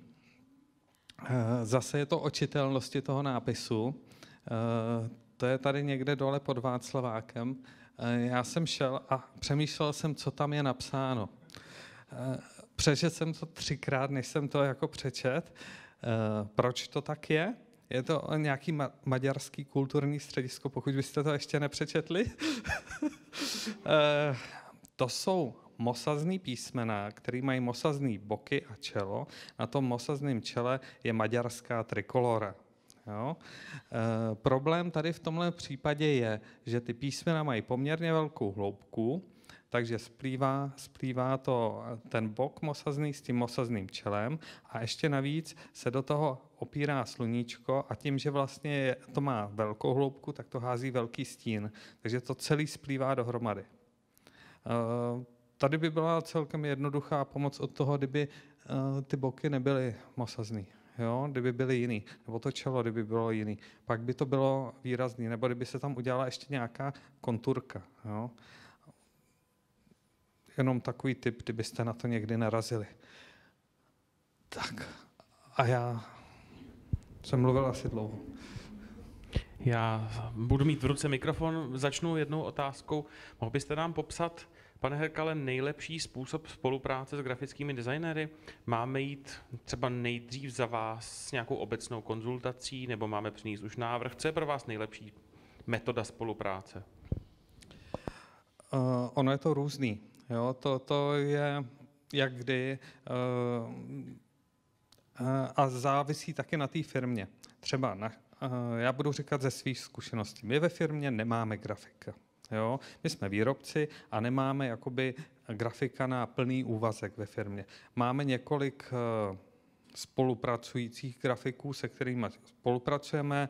Zase je to o čitelnosti toho nápisu. To je tady někde dole pod Václavákem. Já jsem šel a přemýšlel jsem, co tam je napsáno. Přečet jsem to třikrát, než jsem to jako přečet. Proč to tak je? Je to nějaký ma- maďarský kulturní středisko, pokud byste to ještě nepřečetli. Eh, to jsou mosazný písmena, které mají mosazný boky a čelo. Na tom mosazném čele je maďarská trikolora. Jo? E, problém tady v tomhle případě je, že ty písmena mají poměrně velkou hloubku, takže splývá, splývá to ten bok mosazný s tím mosazným čelem a ještě navíc se do toho opírá sluníčko a tím, že vlastně to má velkou hloubku, tak to hází velký stín. Takže to celý splývá dohromady. Eh, tady by byla celkem jednoduchá pomoc od toho, kdyby eh, ty boky nebyly mosazný. Jo, kdyby byly jiný, nebo to čelo, kdyby bylo jiný, pak by to bylo výrazný, nebo kdyby se tam udělala ještě nějaká konturka. Jo jenom takový tip, kdybyste na to někdy narazili. Tak a já jsem mluvil asi dlouho. Já budu mít v ruce mikrofon, začnu jednou otázkou. Mohl byste nám popsat, pane Herkale, nejlepší způsob spolupráce s grafickými designéry? Máme jít třeba nejdřív za vás s nějakou obecnou konzultací, nebo máme přinést už návrh? Co je pro vás nejlepší metoda spolupráce? Uh, ono je to různý. Jo, to, to je jak kdy uh, a závisí taky na té firmě. Třeba na, uh, já budu říkat ze svých zkušeností. My ve firmě nemáme grafika. Jo? My jsme výrobci a nemáme jakoby grafika na plný úvazek ve firmě. Máme několik spolupracujících grafiků, se kterými spolupracujeme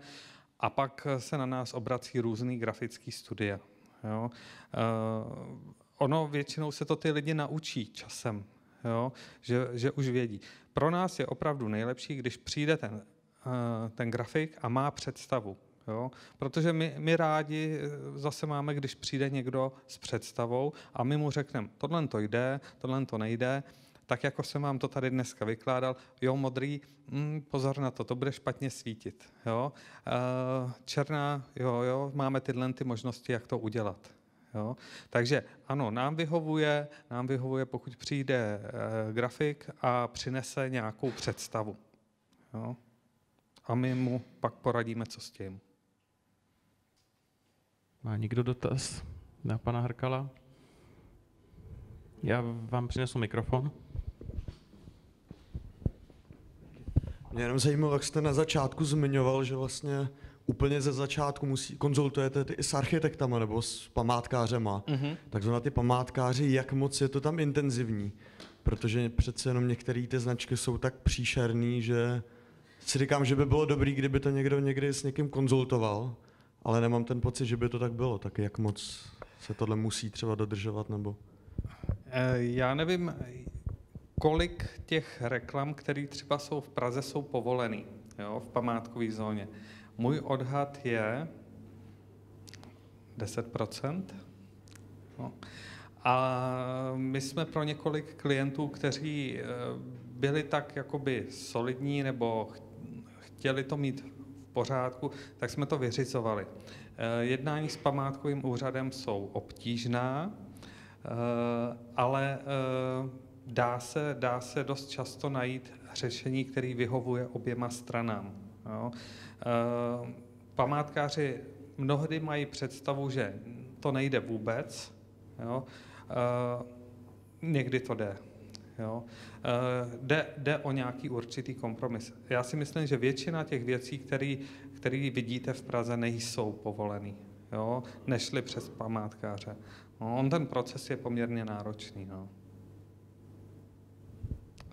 a pak se na nás obrací různý grafický studia. Jo? Ono většinou se to ty lidi naučí časem, jo? Že, že už vědí. Pro nás je opravdu nejlepší, když přijde ten, uh, ten grafik a má představu. Jo? Protože my, my rádi eh, zase máme, když přijde někdo s představou a my mu řekneme, tohle to jde, tohle to nejde, tak jako jsem vám to tady dneska vykládal, jo, modrý, mm, pozor na to, to bude špatně svítit. Jo? Uh, černá, jo, jo, máme tyhle ty možnosti, jak to udělat. Jo? Takže ano, nám vyhovuje, nám vyhovuje, pokud přijde e, grafik a přinese nějakou představu. Jo? A my mu pak poradíme, co s tím. Má někdo dotaz na pana Hrkala? Já vám přinesu mikrofon. Mě jenom zajímalo, jak jste na začátku zmiňoval, že vlastně úplně ze začátku musí, konzultujete ty i s architektama nebo s památkářema, mm-hmm. tak na ty památkáři, jak moc je to tam intenzivní. Protože přece jenom některé ty značky jsou tak příšerný, že si říkám, že by bylo dobrý, kdyby to někdo někdy s někým konzultoval, ale nemám ten pocit, že by to tak bylo. Tak jak moc se tohle musí třeba dodržovat nebo... Eh, já nevím, kolik těch reklam, které třeba jsou v Praze, jsou povolený jo, v památkové zóně. Můj odhad je 10%. No. A my jsme pro několik klientů, kteří eh, byli tak jakoby solidní nebo chtěli to mít v pořádku, tak jsme to vyřizovali. Eh, jednání s památkovým úřadem jsou obtížná, eh, ale dá se, dá se dost často najít řešení, které vyhovuje oběma stranám. Jo. Eh, památkáři mnohdy mají představu, že to nejde vůbec, jo. Eh, někdy to jde. Jo. Eh, jde, jde o nějaký určitý kompromis. Já si myslím, že většina těch věcí, které vidíte v Praze, nejsou povolený. Jo, nešli přes památkáře. No, on ten proces je poměrně náročný. No.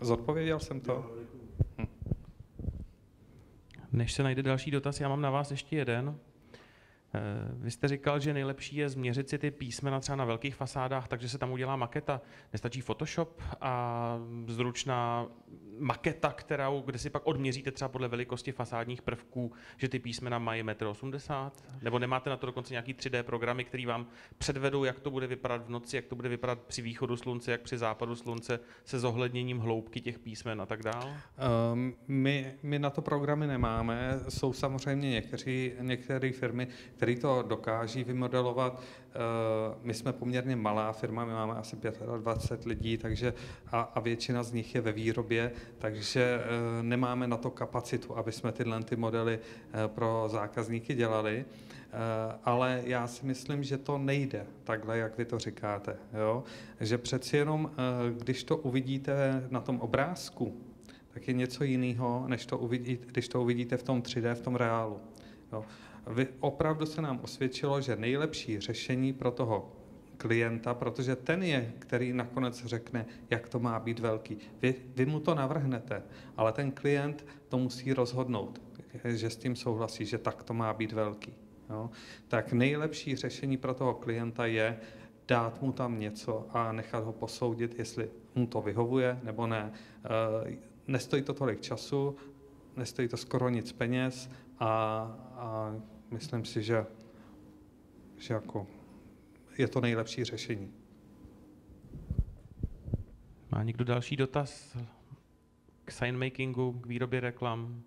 Zodpověděl jsem to? Hm. Než se najde další dotaz, já mám na vás ještě jeden. Eh, vy jste říkal, že nejlepší je změřit si ty písmena třeba na velkých fasádách, takže se tam udělá maketa. Nestačí Photoshop a zručná maketa, kterou, kde si pak odměříte třeba podle velikosti fasádních prvků, že ty písmena mají 1,80 m? Nebo nemáte na to dokonce nějaký 3D programy, které vám předvedou, jak to bude vypadat v noci, jak to bude vypadat při východu slunce, jak při západu slunce, se zohledněním hloubky těch písmen a tak dále? Um, my, my na to programy nemáme. Jsou samozřejmě někteří, některé firmy, které to dokáží vymodelovat. Uh, my jsme poměrně malá firma, my máme asi 25 lidí, takže a, a většina z nich je ve výrobě, takže uh, nemáme na to kapacitu, aby jsme tyhle ty modely uh, pro zákazníky dělali. Ale já si myslím, že to nejde takhle, jak vy to říkáte. Jo? Že přeci jenom, když to uvidíte na tom obrázku, tak je něco jiného, než to uvidíte, když to uvidíte v tom 3D, v tom reálu. Jo. Opravdu se nám osvědčilo, že nejlepší řešení pro toho klienta, protože ten je, který nakonec řekne, jak to má být velký. Vy, vy mu to navrhnete, ale ten klient to musí rozhodnout, že s tím souhlasí, že tak to má být velký. Jo. Tak nejlepší řešení pro toho klienta je dát mu tam něco a nechat ho posoudit, jestli mu to vyhovuje nebo ne. Eh, nestojí to tolik času, nestojí to skoro nic peněz a, a myslím si, že, že jako je to nejlepší řešení. Má někdo další dotaz k signmakingu, k výrobě reklam?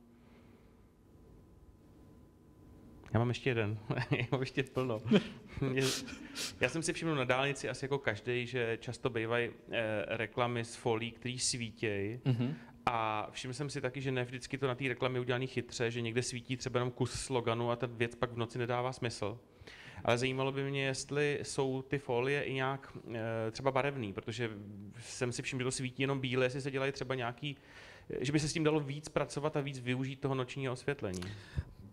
Já mám ještě jeden, já mám ještě plno. já jsem si všiml na dálnici asi jako každý, že často bývají eh, reklamy z folí, které svítějí mm-hmm. A všiml jsem si taky, že ne vždycky to na té reklamě udělané chytře, že někde svítí třeba jenom kus sloganu a ta věc pak v noci nedává smysl. Ale zajímalo by mě, jestli jsou ty folie i nějak e, třeba barevný, protože jsem si všiml, že to svítí jenom bílé, jestli se dělají třeba nějaký, že by se s tím dalo víc pracovat a víc využít toho nočního osvětlení.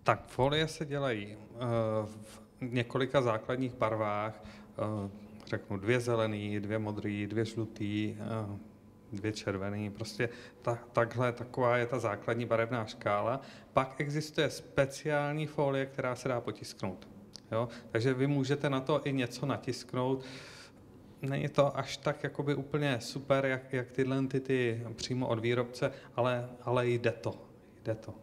Tak folie se dělají uh, v několika základních barvách, uh, řeknu dvě zelený, dvě modrý, dvě žlutý, dvě červený, prostě ta, takhle, taková je ta základní barevná škála. Pak existuje speciální folie, která se dá potisknout. Jo? Takže vy můžete na to i něco natisknout. Není to až tak jakoby úplně super, jak, jak tyhle ty, ty přímo od výrobce, ale, ale jde to. Jde to.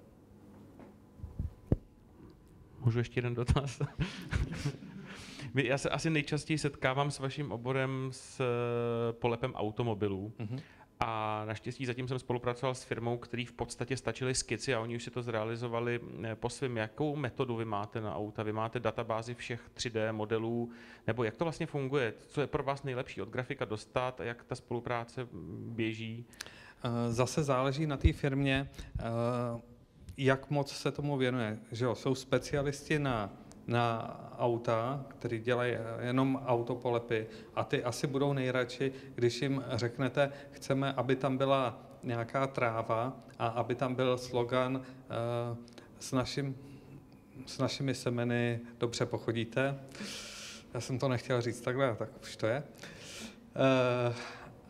Můžu ještě jeden dotaz? Já se asi nejčastěji setkávám s vaším oborem s eh, polepem automobilů. Mm-hmm. A naštěstí zatím jsem spolupracoval s firmou, který v podstatě stačily skici a oni už si to zrealizovali eh, po svém. Jakou metodu vy máte na auta? Vy máte databázi všech 3D modelů? Nebo jak to vlastně funguje? Co je pro vás nejlepší od grafika dostat a jak ta spolupráce běží? Eh, zase záleží na té firmě, jak moc se tomu věnuje. Že jo, jsou specialisti na na auta, který dělají jenom autopolepy a ty asi budou nejradši, když jim řeknete, chceme, aby tam byla nějaká tráva a aby tam byl slogan uh, s, naším, s našimi semeny dobře pochodíte. Já jsem to nechtěl říct takhle, tak už to je. Uh,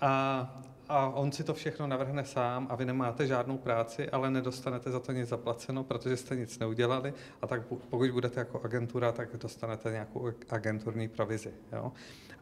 a a on si to všechno navrhne sám a vy nemáte žádnou práci, ale nedostanete za to nic zaplaceno, protože jste nic neudělali a tak pokud budete jako agentura, tak dostanete nějakou agenturní provizi. Jo?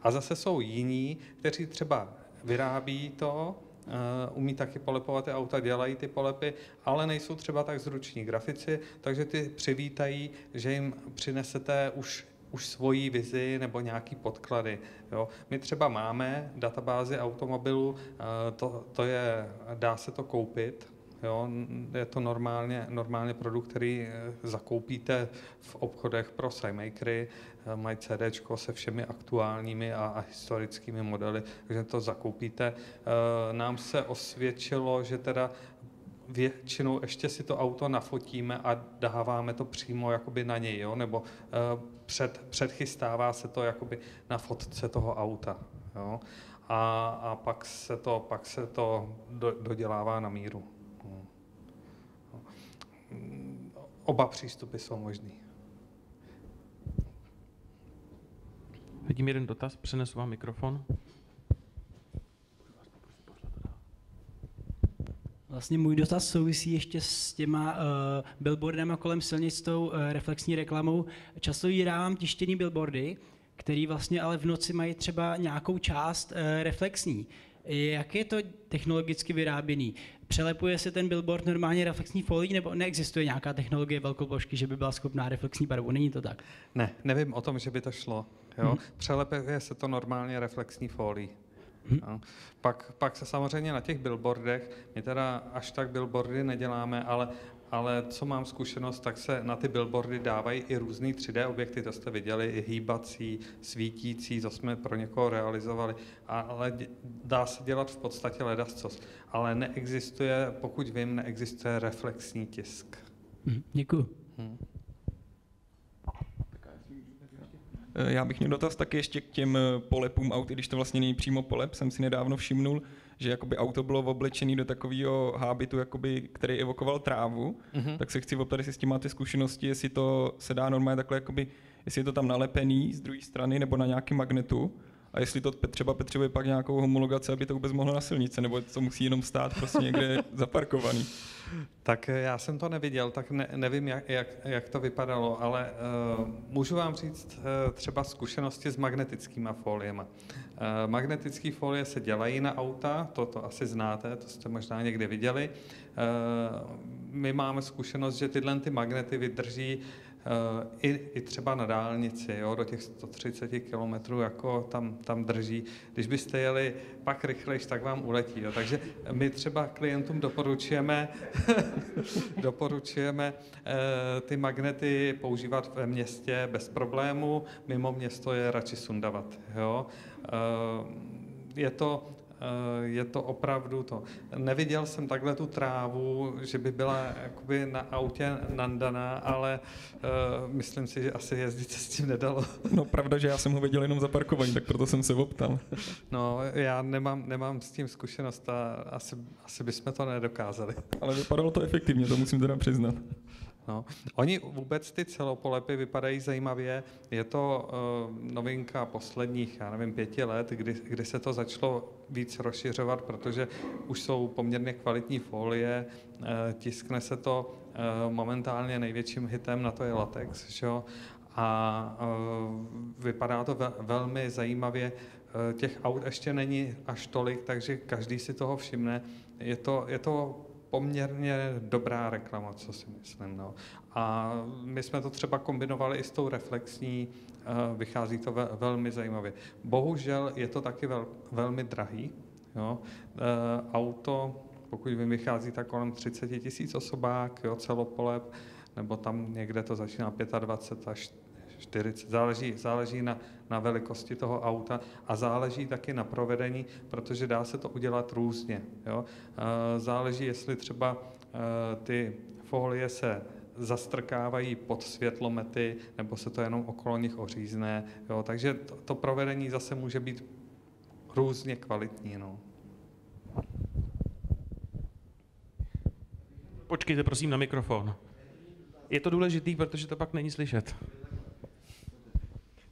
A zase jsou jiní, kteří třeba vyrábí to, Uh, umí taky polepovat ty auta, dělají ty polepy, ale nejsou třeba tak zruční grafici, takže ty přivítají, že jim přinesete už už svoji vizi nebo nějaký podklady. Jo. My třeba máme databázi automobilů, eh, to, to je, dá se to koupit, Jo, je to normálně, normálně produkt, který eh, zakoupíte v obchodech pro SciMakery, eh, mají CD se všemi aktuálními a, a historickými modely, takže to zakoupíte. Nám se osvědčilo, že teda většinou ještě si to auto nafotíme a dáváme to přímo jakoby na něj, jo? nebo před, předchystává se to jakoby na fotce toho auta. Jo? A, a pak se to, pak se to do, dodělává na míru. No. Oba přístupy jsou možný. Vidím jeden dotaz, přenesu vám mikrofon. Vlastně můj dotaz souvisí ještě s těma uh, billboardama kolem silnic s tou uh, reflexní reklamou. Často jí dávám tištěný billboardy, který vlastně ale v noci mají třeba nějakou část uh, reflexní. Jak je to technologicky vyráběný? Přelepuje se ten billboard normálně reflexní folií, nebo neexistuje nějaká technologie velkoplošky, že by byla schopná reflexní barvu? Není to tak? Ne, nevím o tom, že by to šlo. Jo? Hmm. Přelepuje se to normálně reflexní folií. Hmm. No. Pak, pak se samozřejmě na těch billboardech, my teda až tak billboardy neděláme, ale ale co mám zkušenost, tak se na ty billboardy dávají i různý 3D objekty, to jste viděli, i hýbací, svítící, to jsme pro někoho realizovali, ale dá se dělat v podstatě ledascos. Ale neexistuje, pokud vím, neexistuje reflexní tisk. Hm, děkuji. Hmm. Já bych měl dotaz taky ještě k těm polepům aut, když to vlastně není přímo polep, jsem si nedávno všimnul, že jakoby auto bylo oblečené do takového hábitu, jakoby, který evokoval trávu, mm-hmm. tak se chci optat, jestli s tím máte zkušenosti, jestli to se dá normálně takhle, jakoby, jestli je to tam nalepený z druhé strany nebo na nějakém magnetu, a jestli to třeba potřebuje pak nějakou homologaci, aby to vůbec mohlo na silnici, nebo to musí jenom stát prostě někde zaparkovaný. Tak eh, já jsem to neviděl, tak ne, nevím, jak, jak, jak to vypadalo, ale uh, můžu vám říct uh, třeba zkušenosti s magnetickými foliemi. Uh, magnetické folie se dělají na auta, to, to asi znáte, to jste možná někdy viděli. Uh, my máme zkušenost, že tyhle ty magnety vydrží Eh, i, i třeba na dálnici, jo, do těch 130 km, jako tam, tam drží. Když byste jeli pak rychlejš, tak vám uletí. Jo. Takže my třeba klientům doporučujeme, doporučujeme e, ty magnety používat ve městě bez problému, mimo město je radši sundavat. Jo. E, je to Eh, je to opravdu to. Neviděl jsem takhle tu trávu, že by byla jakoby na autě nandaná, ale uh, myslím si, že asi jezdit se s tím nedalo. No pravda, že já jsem ho viděl jenom za parkování, tak proto jsem se optal. No, já nemám, nemám s tím zkušenost a asi, asi bychom to nedokázali. Ale vypadalo to efektivně, to musím teda přiznat. No. Oni vůbec ty celopolepy vypadají zajímavě. Je to uh, novinka posledních, já nevím, pěti let, kdy, kdy se to začalo víc rozšiřovat, protože už jsou poměrně kvalitní folie, uh, tiskne se to uh, momentálně největším hitem, na to je latex, že? a uh, vypadá to ve, velmi zajímavě. Uh, těch aut ještě není až tolik, takže každý si toho všimne. Je to, je to poměrně dobrá reklama, co si myslím. No. A my jsme to třeba kombinovali i s tou reflexní, eh, vychází to ve, velmi zajímavě. Bohužel je to taky vel, velmi drahý. Jo. E, auto, pokud vím, vychází tak kolem 30 tisíc osobák, jo, celopolep, nebo tam někde to začíná 25 až 40, záleží, záleží na, na velikosti toho auta a záleží taky na provedení, protože dá se to udělat různě. Jo? Záleží, jestli třeba ty folie se zastrkávají pod světlomety, nebo se to jenom okolo nich ořízne. Jo? Takže to, to provedení zase může být různě kvalitní. No. Počkejte prosím na mikrofon. Je to důležitý, protože to pak není slyšet.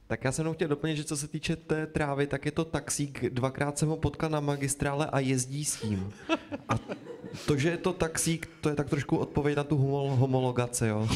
Tak já jsem chtěl doplnit, že co se týče té trávy, tak je to taxík, dvakrát jsem ho potkal na magistrále a jezdí s ním. A to, že je to taxík, to je tak trošku odpověď na tu homologaci, jo.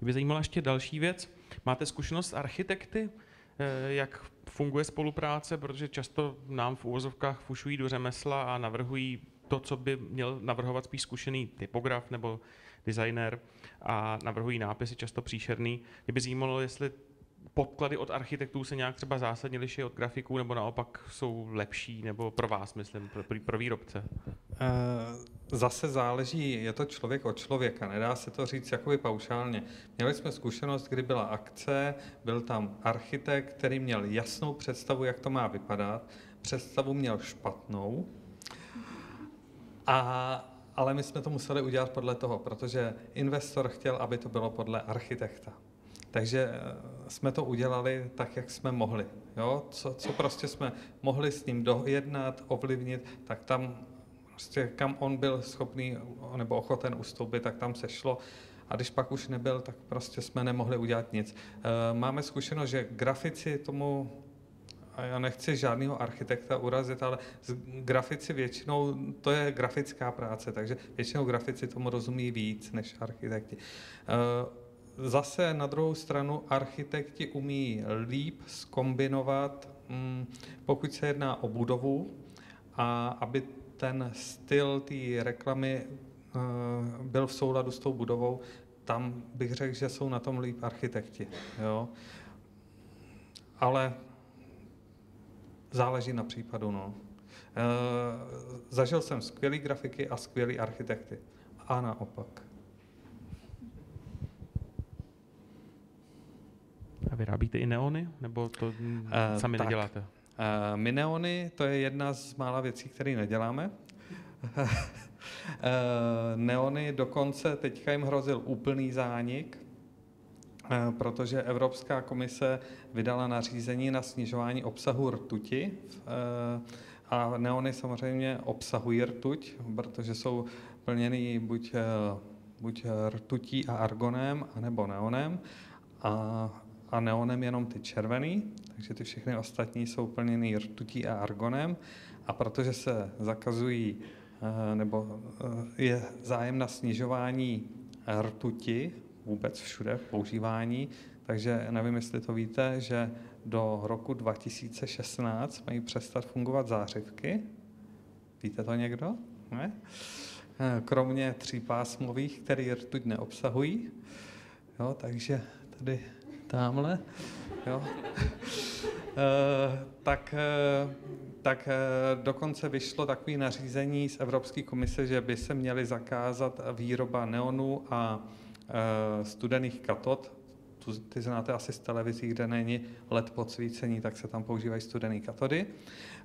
Mě by zajímala ještě další věc. Máte zkušenost s architekty? Eh, jak funguje spolupráce? Protože často nám v úvozovkách fušují do řemesla a navrhují to, co by měl navrhovat spíš zkušený typograf nebo designer a navrhují nápisy často příšerný. Mě by zajímalo, jestli podklady od architektů se nějak třeba zásadně liší od grafiků, nebo naopak jsou lepší, nebo pro vás, myslím, pro, pro výrobce? Eh, zase záleží, je to člověk od člověka, nedá se to říct jakoby paušálně. Měli jsme zkušenost, kdy byla akce, byl tam architekt, který měl jasnou představu, jak to má vypadat, představu měl špatnou, a, ale my jsme to museli udělat podle toho, protože investor chtěl, aby to bylo podle architekta. Takže eh, jsme to udělali tak, jak jsme mohli. Jo? Co, co prostě jsme mohli s ním dojednat, ovlivnit, tak tam prostě kam on byl schopný nebo ochoten ustoupit, tak tam se šlo. A když pak už nebyl, tak prostě jsme nemohli udělat nic. Eh, máme zkušenost, že grafici tomu a já nechci žádného architekta urazit, ale grafici většinou, to je grafická práce, takže většinou grafici tomu rozumí víc než architekti. Eh, zase na druhou stranu architekti umí líp skombinovat, mm, pokud se jedná o budovu, a aby ten styl té reklamy eh, byl v souladu s tou budovou, tam bych řekl, že jsou na tom líp architekti. Jo? Ale záleží na případu. No. E, zažil jsem skvělý grafiky a skvělý architekty. A naopak. A vyrábíte i neony? Nebo to uh, sami tak. neděláte? Uh, my neony, to je jedna z mála věcí, které neděláme. neony dokonce teďka jim hrozil úplný zánik, protože Evropská komise vydala nařízení na snižování obsahu rtuti uh, a neony samozřejmě obsahují rtuť, protože jsou plněný buď, uh, buď rtutí a argonem, anebo neonem. A a neonem jenom ty červený, takže ty všechny ostatní jsou plněny rtutí a argonem. A protože se zakazují, eh, nebo eh, je zájem na snižování rtuti vůbec všude v používání, takže nevím, jestli to víte, že do roku 2016 mají přestat fungovat zářivky. Víte to někdo? Ne? Eh, kromě třípásmových, které rtuť neobsahují. Jo, takže tady tamhle, jo. E, tak, e, tak e, dokonce vyšlo takové nařízení z Evropské komise, že by se měly zakázat výroba neonů a studených katod. Ty znáte asi z televizí, kde není LED podsvícení, tak se tam používají studené katody.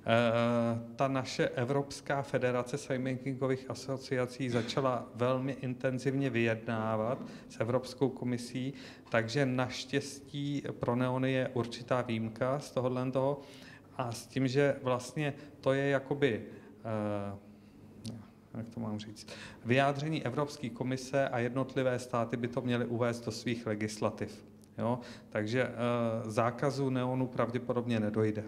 Eh, ta naše Evropská federace sajmakingových asociací začala velmi intenzivně vyjednávat s Evropskou komisí, takže naštěstí pro neony je určitá výjimka z tohohle toho a s tím, že vlastně to je jakoby eh, jak to mám říct, vyjádření Evropské komise a jednotlivé státy by to měly uvést do svých legislativ. Jo? Takže e, zákazu neonu pravděpodobně nedojde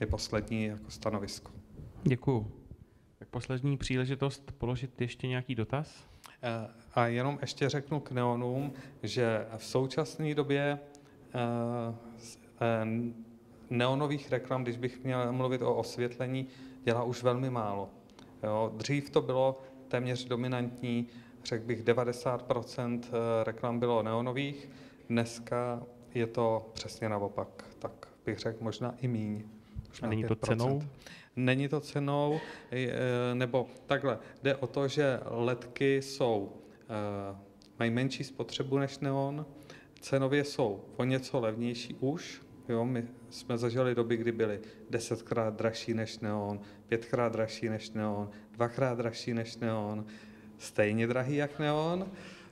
je poslední jako stanovisko. Děkuju. Tak poslední příležitost položit ještě nějaký dotaz? Eh, a jenom ještě řeknu k neonům, že v současné době eh, neonových reklam, když bych měl mluvit o osvětlení, dělá už velmi málo. Jo, dřív to bylo téměř dominantní, řekl bych 90% reklam bylo neonových, dneska je to přesně naopak, tak bych řekl možná i míň. A není to cenou? Není to cenou, e, nebo takhle, jde o to, že ledky jsou, e, mají menší spotřebu než neon, cenově jsou o něco levnější už, jo, my jsme zažili doby, kdy byly desetkrát dražší než neon, pětkrát dražší než neon, dvakrát dražší než neon, stejně drahý jak neon,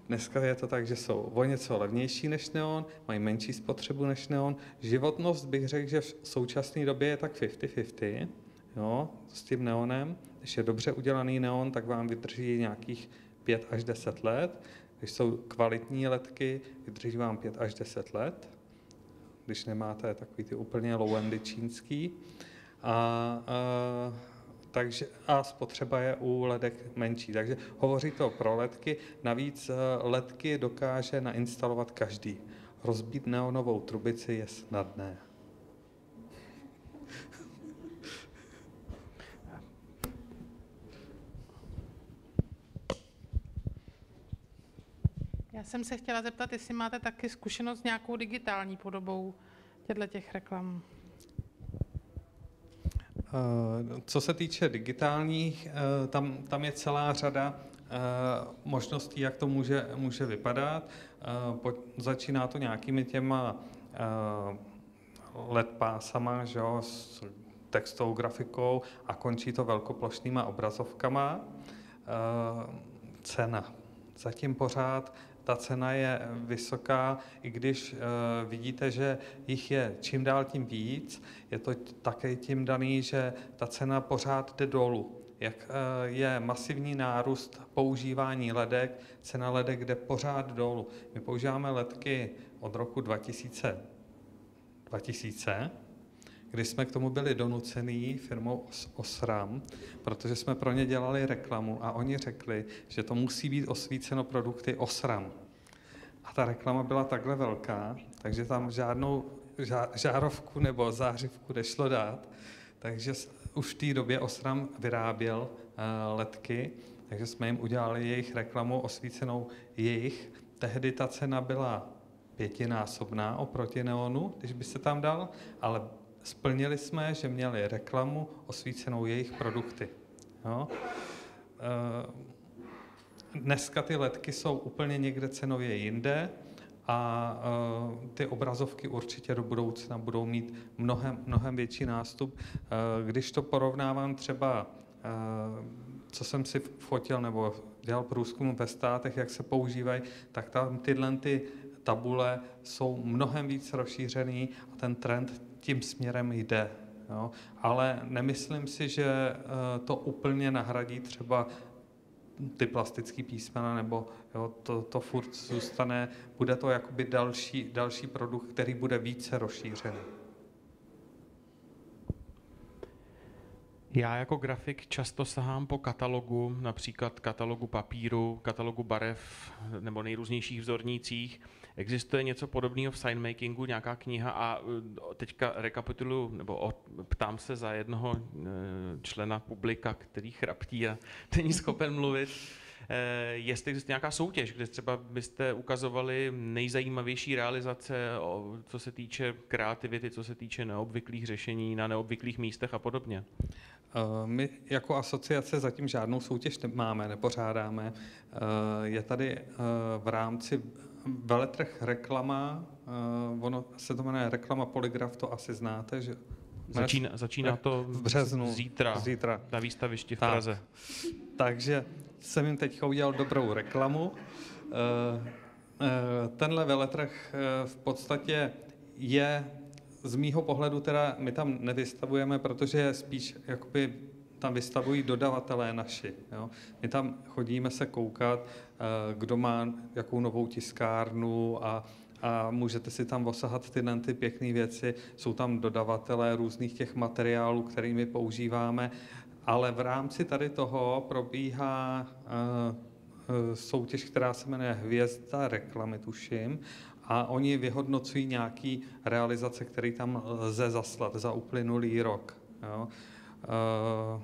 Dneska je to tak, že jsou o něco levnější než neon, mají menší spotřebu než neon. Životnost bych řekl, že v současné době je tak 50-50 jo, s tím neonem. Když je dobře udělaný neon, tak vám vydrží nějakých 5 až 10 let. Když jsou kvalitní ledky, vydrží vám 5 až 10 let. Když nemáte takový ty úplně low-endy čínský. A, a takže, a spotřeba je u ledek menší. Takže hovoří to pro ledky. Navíc eh, ledky dokáže nainstalovat každý. Rozbít neonovou trubici je snadné. Já jsem se chtěla zeptat, jestli máte taky zkušenost s nějakou digitální podobou těchto těch reklam. Eh, co se týče digitálních, eh, tam, tam je celá řada eh, možností, jak to může, může vypadat. Začíná to nějakými těma LED pásama, že jo, s textovou grafikou a končí to velkoplošnýma obrazovkama. Cena. Zatím pořád ta cena je vysoká, i když uh, vidíte, že jich je čím dál tím víc, je to také tím daný, že ta cena pořád jde dolů. Jak uh, je masivní nárůst používání ledek, cena ledek jde pořád dolů. My používáme ledky od roku 2000, 2000 kdy jsme k tomu byli donucený firmou Os- Osram, protože jsme pro ně dělali reklamu a oni řekli, že to musí být osvíceno produkty Osram. A ta reklama byla takhle velká, takže tam žádnou žá- žárovku nebo zářivku nešlo dát. Takže už v té době Osram vyráběl uh, letky, takže jsme jim udělali jejich reklamu osvícenou jejich. Tehdy ta cena byla pětinásobná oproti neonu, když by se tam dal, ale splnili jsme, že měli reklamu osvícenou jejich produkty. Jo? Eh, Dneska ty letky jsou úplně někde cenově jinde a uh, ty obrazovky určitě do budoucna budou mít mnohem, mnohem větší nástup. Uh, když to porovnávám třeba, co jsem si fotil nebo dělal průzkum ve státech, jak se používají, tak tam tyhle ty tabule jsou mnohem víc rozšířený a ten trend tím směrem jde. Jo? Ale nemyslím si, že uh, to úplně nahradí třeba ty plastické písmena, nebo jo, to, to furt zůstane, bude to jakoby další, další produkt, který bude více rozšířený. Já jako grafik často sahám po katalogu, například katalogu papíru, katalogu barev nebo nejrůznějších vzornících. Existuje něco podobného v signmakingu, nějaká kniha a eh, teďka rekapituluju, nebo o, ptám se za jednoho eh, člena publika, který chraptí a není schopen mluvit. Eh, Jestli existuje nějaká soutěž, kde třeba byste ukazovali nejzajímavější realizace, co se týče kreativity, co se týče neobvyklých řešení na neobvyklých místech a podobně. My jako asociace zatím žádnou soutěž nemáme, nepořádáme. Je tady v rámci veletrh reklama, eh, ono se to jmenuje reklama Polygraf, to asi znáte, že Začíná, začíná to v březnu. zítra, Zítra. na výstavišti v Tak. Praze. Takže jsem jim teď udělal dobrou reklamu. Eh, eh, Tenhle veletrh v podstatě je z mýho pohledu teda my tam nevystavujeme, protože spíš jakoby tam vystavují dodavatelé naši. Jo. My tam chodíme se koukat, eh, kdo má jakou novou tiskárnu a, a můžete si tam osahat tyhle ty pěkné věci. Jsou tam dodavatelé různých těch materiálů, kterými používáme, ale v rámci tady toho probíhá eh, eh, soutěž, která se jmenuje Hvězda reklamy, tuším, a oni vyhodnocují nějaký realizace, který tam lze zaslat za uplynulý rok. Jo. Eh,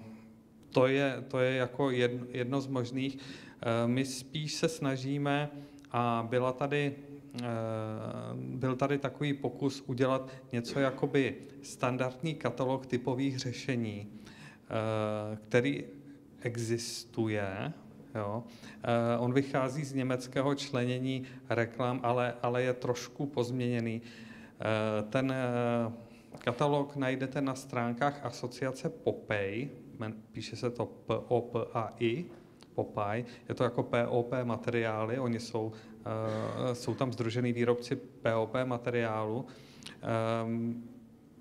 To je, to je jako jedno, z možných. Eh, My spíš se snažíme, a byla tady, eh, byl tady takový pokus udělat něco jakoby standardní katalog typových řešení, který existuje. Jo. On vychází z německého členění reklam, ale, ale je trošku pozměněný. Ten katalog najdete na stránkách asociace Popej, píše se to P-O-P-A-I, Popeye, je to jako POP materiály, oni jsou, eh, jsou tam združený výrobci POP materiálu. Ehm,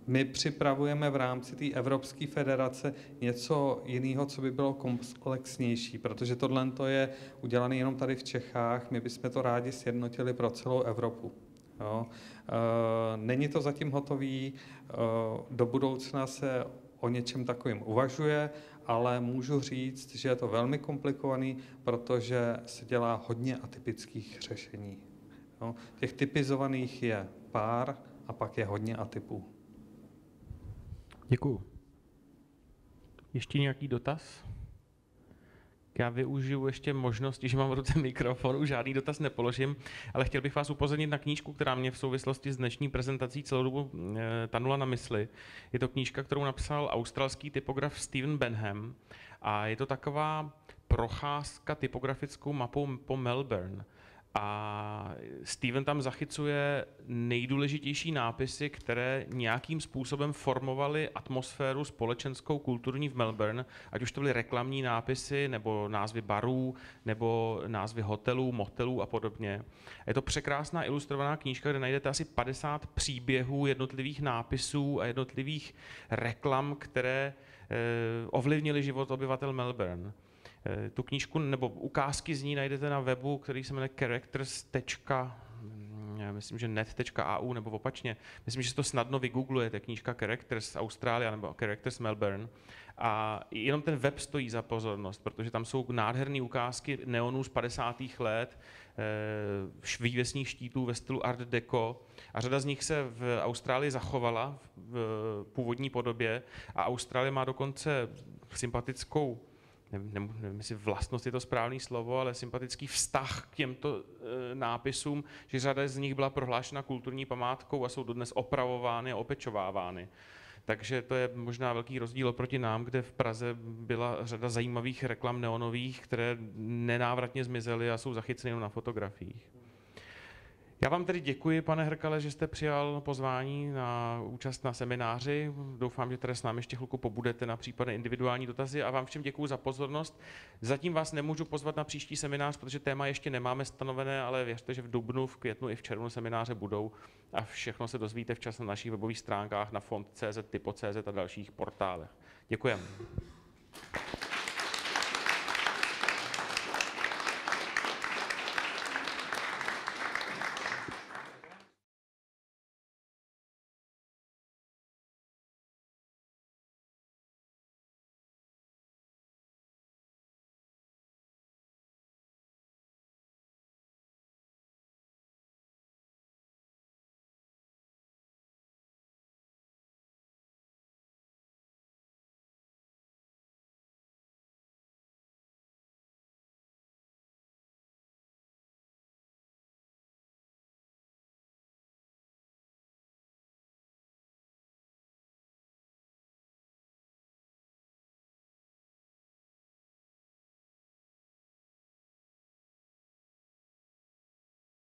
My připravujeme v rámci té Evropské federace něco jiného, co by bylo komplexnější, protože tohle to je udělané jenom tady v Čechách, my bychom to rádi sjednotili pro celou Evropu. Jo. Eh, Není to zatím hotový, eh, do budoucna se o něčem takovým uvažuje, ale můžu říct, že je to velmi komplikovaný, protože se dělá hodně atypických řešení. Jo. Těch typizovaných je pár a pak je hodně atypů. Děkuju. Ještě nějaký dotaz? Já využiju ještě možnosti, že mám v ruce mikrofon, už žádný dotaz nepoložím, ale chtěl bych vás upozornit na knížku, která mě v souvislosti s dnešní prezentací celou dobu e, tanula na mysli. Je to knížka, kterou napsal australský typograf Steven Benham a je to taková procházka typografickou mapou po Melbourne. A Steven tam zachycuje nejdůležitější nápisy, které nějakým způsobem formovaly atmosféru společenskou, kulturní v Melbourne, ať už to byly reklamní nápisy, nebo názvy barů, nebo názvy hotelů, motelů a podobně. Je to překrásná ilustrovaná knížka, kde najdete asi 50 příběhů jednotlivých nápisů a jednotlivých reklam, které eh, ovlivnily život obyvatel Melbourne. Eh, Tu knížku nebo ukázky z ní najdete na webu, který se jmenuje characters.com já myslím, že net.au nebo opačně. Myslím, že si to snadno vygooglujete, knížka Characters Australia nebo Characters Melbourne. A jenom ten web stojí za pozornost, protože tam jsou nádherné ukázky neonů z 50. let, eh, vývěsních štítů ve stylu Art Deco a řada z nich se v Austrálii zachovala v původní podobě a Austrálie má dokonce sympatickou nevím, nevím, jestli vlastnost je to správný slovo, ale sympatický vztah k těmto e, nápisům, že řada z nich byla prohlášena kulturní památkou a jsou dodnes opravovány a opečovávány. Takže to je možná velký rozdíl oproti nám, kde v Praze byla řada zajímavých reklam neonových, které nenávratně zmizely a jsou zachyceny jenom na fotografiích. Já vám tedy děkuji, pane Hrkale, že jste přijal pozvání na účast na semináři. Doufám, že tady s námi ještě chvilku pobudete na případné individuální dotazy a vám všem děkuji za pozornost. Zatím vás nemůžu pozvat na příští seminář, protože téma ještě nemáme stanovené, ale věřte, že v dubnu, v květnu i v červnu semináře budou a všechno se dozvíte včas na našich webových stránkách na fond.cz, typo.cz a dalších portálech. Děkujeme.